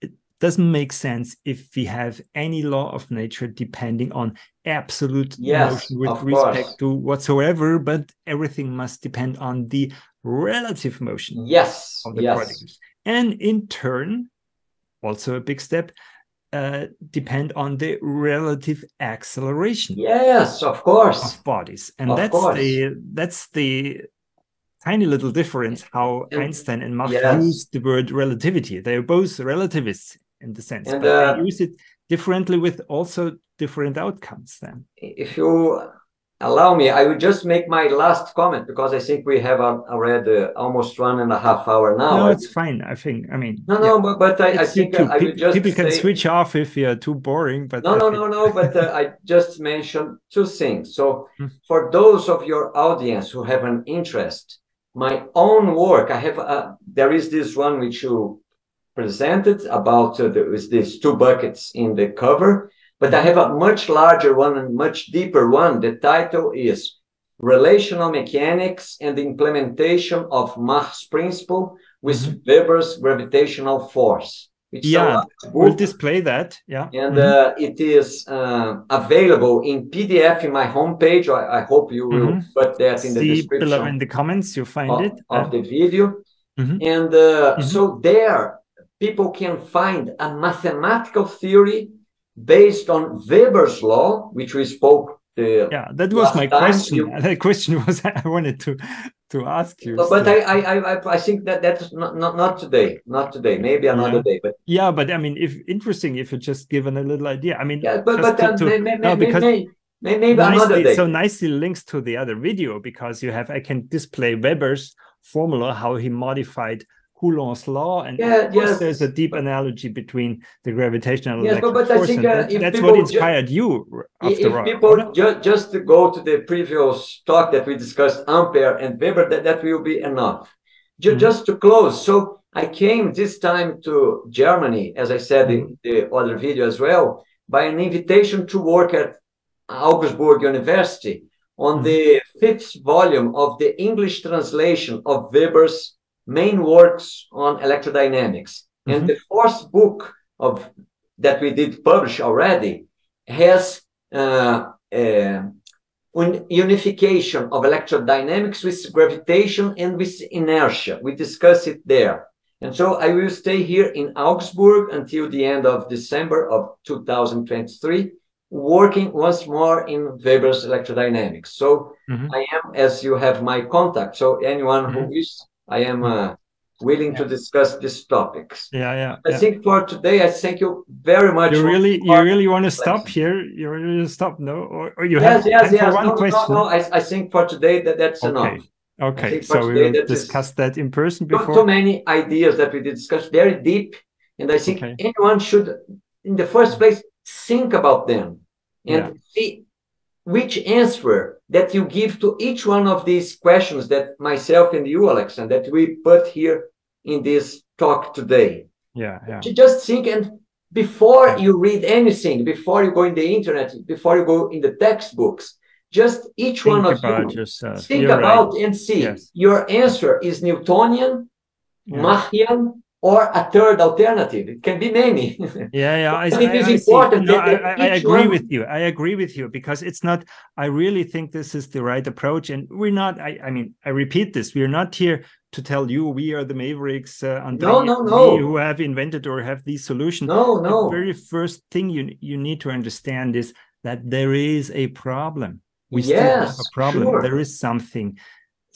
S1: it doesn't make sense if we have any law of nature depending on absolute
S2: Yes,
S1: motion with respect
S2: course.
S1: to whatsoever, but everything must depend on the relative motion
S2: Yes,
S1: of the
S2: yes,
S1: particles. And in turn, also a big step, uh, depend on the relative acceleration
S2: yes, of course.
S1: of bodies. And
S2: Of
S1: that's
S2: course.
S1: the that's the tiny little difference how
S2: And-
S1: Einstein and Mach
S2: yes.
S1: use the word relativity. They're both relativists in the sense,
S2: And,
S1: but
S2: uh,
S1: they use it differently with also different outcomes then.
S2: If you allow me, I will just make my last comment because I think we have uh, already almost one and a half hour now.
S1: no, it's fine. I think. I mean,
S2: no,
S1: yeah.
S2: no, but, but I, I think
S1: YouTube.
S2: I
S1: People,
S2: just
S1: people can
S2: say,
S1: switch off if you're too boring, but
S2: No, no, no, no. But uh, I just mentioned two things. So,
S1: Hmm.
S2: for those of your audience who have an interest, my own work, I have. Uh, there is this one which you presented about uh, the, with these two buckets in the cover, but I have a much larger one and much deeper one. The title is Relational Mechanics and the Implementation of Mach's Principle with Weber's Gravitational Force. Which is a
S1: Mm-hmm. Yeah, We'll display that. Yeah.
S2: and
S1: Mhm.
S2: uh, it is uh, available in PDF in my homepage. I, I hope you will
S1: Mhm.
S2: put that in the description
S1: below in the comments, you find
S2: of,
S1: it.
S2: of
S1: Uh,
S2: the video.
S1: Mhm.
S2: And uh,
S1: Mhm.
S2: so there, people can find a mathematical theory based on Weber's law, which we spoke. The,
S1: yeah, that was my
S2: time
S1: question.
S2: you-
S1: The question was I wanted to to ask you.
S2: but
S1: so-
S2: I, I, I, think that that's not, not, not today, not today, maybe another
S1: Yeah.
S2: day. But
S1: yeah, but I mean, if interesting, if you just given a little idea. I mean,
S2: yeah, but, but
S1: to-
S2: uh,
S1: to-
S2: may, may,
S1: no, because
S2: may, may, maybe another day.
S1: so nicely links to the other video because you have I can display Weber's formula how he modified Coulomb's law, and
S2: Yeah,
S1: of course
S2: yes.
S1: there's a deep analogy between the gravitational
S2: Yes, but-
S1: electric
S2: but I
S1: force,
S2: think, uh,
S1: that- that's what inspired you after
S2: if
S1: all.
S2: people ju- just to go to the previous talk that we discussed ampere and weber that, that will be enough Ju-
S1: Mhm.
S2: just to close so i came this time to germany as i said
S1: Mm-hmm.
S2: in the other video as well by an invitation to work at augsburg university on
S1: Mhm.
S2: the fifth volume of the english translation of weber's main works on electrodynamics
S1: Mhm.
S2: and the fourth book of that we did publish already has uh, uh, un- unification of electrodynamics with gravitation and with inertia. We discuss it there. And so I will stay here in Augsburg until the end of December of 2023, working once more in Weber's electrodynamics. So
S1: Mhm.
S2: I am, as you have my contact, so anyone who
S1: Mhm.
S2: I am uh, willing to discuss these topics.
S1: Yeah, yeah.
S2: I
S1: yeah.
S2: think for today, I thank you very much.
S1: you really, you really want to stop here? You really stop? No, or, or you
S2: Yes,
S1: have
S2: yes, yes.
S1: one
S2: No, no,
S1: question?
S2: no, I, I think for today that that's
S1: Okay.
S2: enough.
S1: Okay, so we will
S2: that is-
S1: discuss that in person before.
S2: too many ideas that we discussed, very deep, and I think
S1: Okay.
S2: anyone should, in the first place, think about them and
S1: Yeah.
S2: see which answer that you give to each one of these questions that myself and you, Alex, and that we put here in this talk today.
S1: Yeah, yeah.
S2: just think and before you read anything before you go in the internet before you go in the textbooks just each
S1: Think
S2: one of you
S1: yourself.
S2: think
S1: You're
S2: about
S1: right.
S2: and see
S1: Yes.
S2: your answer is newtonian
S1: Yeah.
S2: machian or a third alternative it can be many
S1: Yeah, yeah. I,
S2: it
S1: I-
S2: is
S1: I
S2: important
S1: No,
S2: that-
S1: I, I, I agree
S2: one-
S1: with you. I agree with you because it's not. I really think this is the right approach, and we're not. I, I mean, I repeat this: we're not here to tell you we are the mavericks, uh, Andre,
S2: No, no, no.
S1: who have invented or have these solutions.
S2: no no.
S1: The very first thing you you need to understand is that there is a problem. We still have
S2: Yes,
S1: a problem.
S2: sure.
S1: There is something,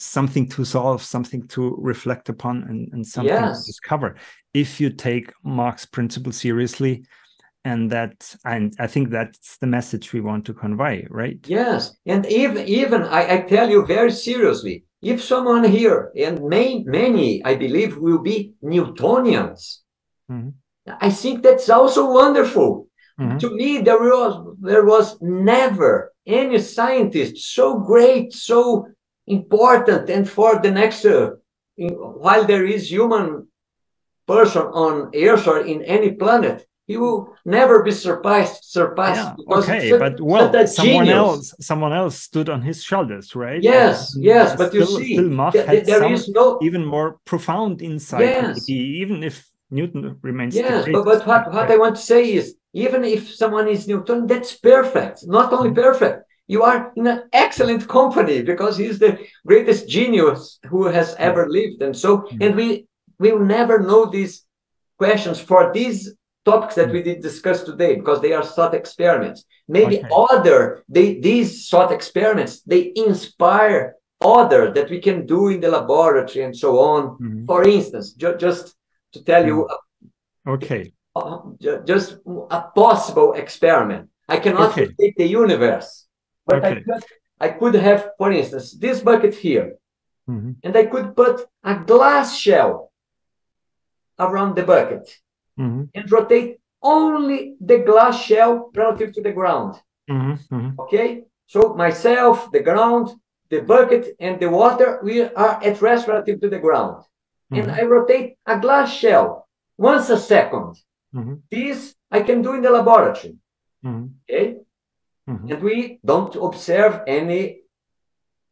S1: something to solve, something to reflect upon, and, and something
S2: Yes.
S1: to discover. If you take Mach's principle seriously, and that, and I think that's the message we want to convey, right?
S2: Yes, and even even I, I tell you very seriously, if someone here and may, many I believe will be Newtonians,
S1: Mhm.
S2: I think that's also wonderful.
S1: Mhm.
S2: To me, there was there was never any scientist so great, so important, and for the next uh, in- while there is human person on Earth or in any planet, he will never be surpassed. Surpassed.
S1: Yeah, okay,
S2: such-
S1: but well, someone
S2: genius.
S1: else, someone else stood on his shoulders, right?
S2: Yes,
S1: And,
S2: yes,
S1: uh,
S2: but you see,
S1: still Mach
S2: th-
S1: had
S2: there no
S1: even more profound insight,
S2: Yes.
S1: even if Newton remains.
S2: Yes, but, but what, what I want to say is even if someone is Newton, that's perfect. Not only mm-hmm. perfect, you are in an excellent company because he's the greatest genius who has ever lived. And so, mm-hmm. and we will never know these questions for these topics that we did discuss today because they are thought experiments. Maybe okay. other they these thought experiments they inspire other that we can do in the laboratory and so on. Mm-hmm. For instance, ju- just to tell you,
S1: okay,
S2: uh, ju- just a possible experiment. I cannot okay. take the universe, but okay. I, could, I could have, for instance, this bucket here, mm-hmm. and I could put a glass shell around the bucket mm-hmm. and rotate only the glass shell relative to the ground. Mm-hmm. mm-hmm. Okay, so myself, the ground, the bucket, and the water, we are at rest relative to the ground. And mm-hmm. I rotate a glass shell once a 2nd mm-hmm. This I can do in the laboratory. Okay, and we don't observe any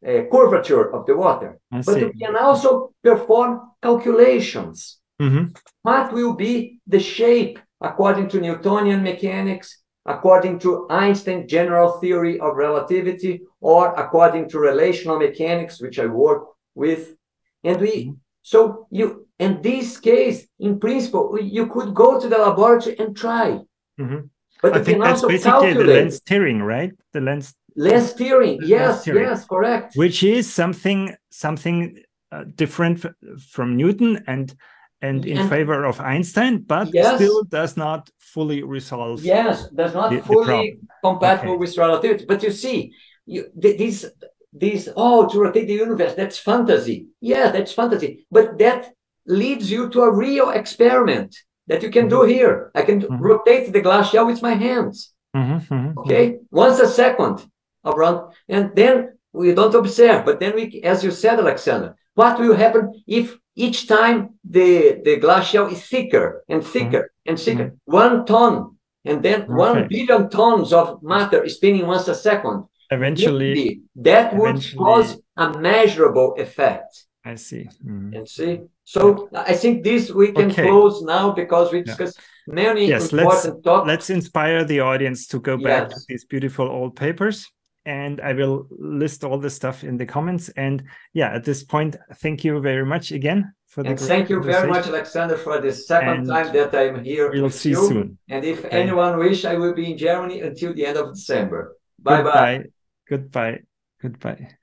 S2: uh, curvature of the water, I but see. we can also perform calculations Mm-hmm. What will be the shape according to Newtonian mechanics, according to Einstein's general theory of relativity, or according to relational mechanics, which I work with? And we, mm-hmm. so you, in this case, in principle, you could go to the laboratory and try.
S1: Mm-hmm. But I think that's basically calculate. the lens steering, right? The lens
S2: Lense-Thirring. Yes, Thirring, yes, correct.
S1: Which is something something uh, different from Newton and and in and, favor of Einstein, but yes, still does not fully resolve.
S2: Yes, does not the, fully the compatible okay. with relativity. But you see, you, these these oh to rotate the universe that's fantasy. Yeah, that's fantasy. But that leads you to a real experiment that you can mm-hmm. do here. I can mm-hmm. rotate the glass shell with my hands. Mm-hmm, mm-hmm okay, mm-hmm. once a second around, and then we don't observe. But then we, as you said, Alexander, what will happen if each time the, the glass shell is thicker and thicker mm-hmm. and thicker, mm-hmm. one ton, and then okay. one billion tons of matter spinning once a second.
S1: Eventually,
S2: that would eventually, cause a measurable effect.
S1: I see.
S2: Mm-hmm. And see, so I think this we can okay. close now because we discussed yeah. many yes, important
S1: let's,
S2: topics.
S1: Let's inspire the audience to go back yes. to these beautiful old papers and I will list all the stuff in the comments. And yeah, at this point, thank you very much again
S2: for the. And thank you very much, Alexander, for the second and time that I'm here.
S1: We'll see you soon.
S2: And if okay. anyone wish, I will be in Germany until the end of December. Bye
S1: bye. Goodbye. Goodbye.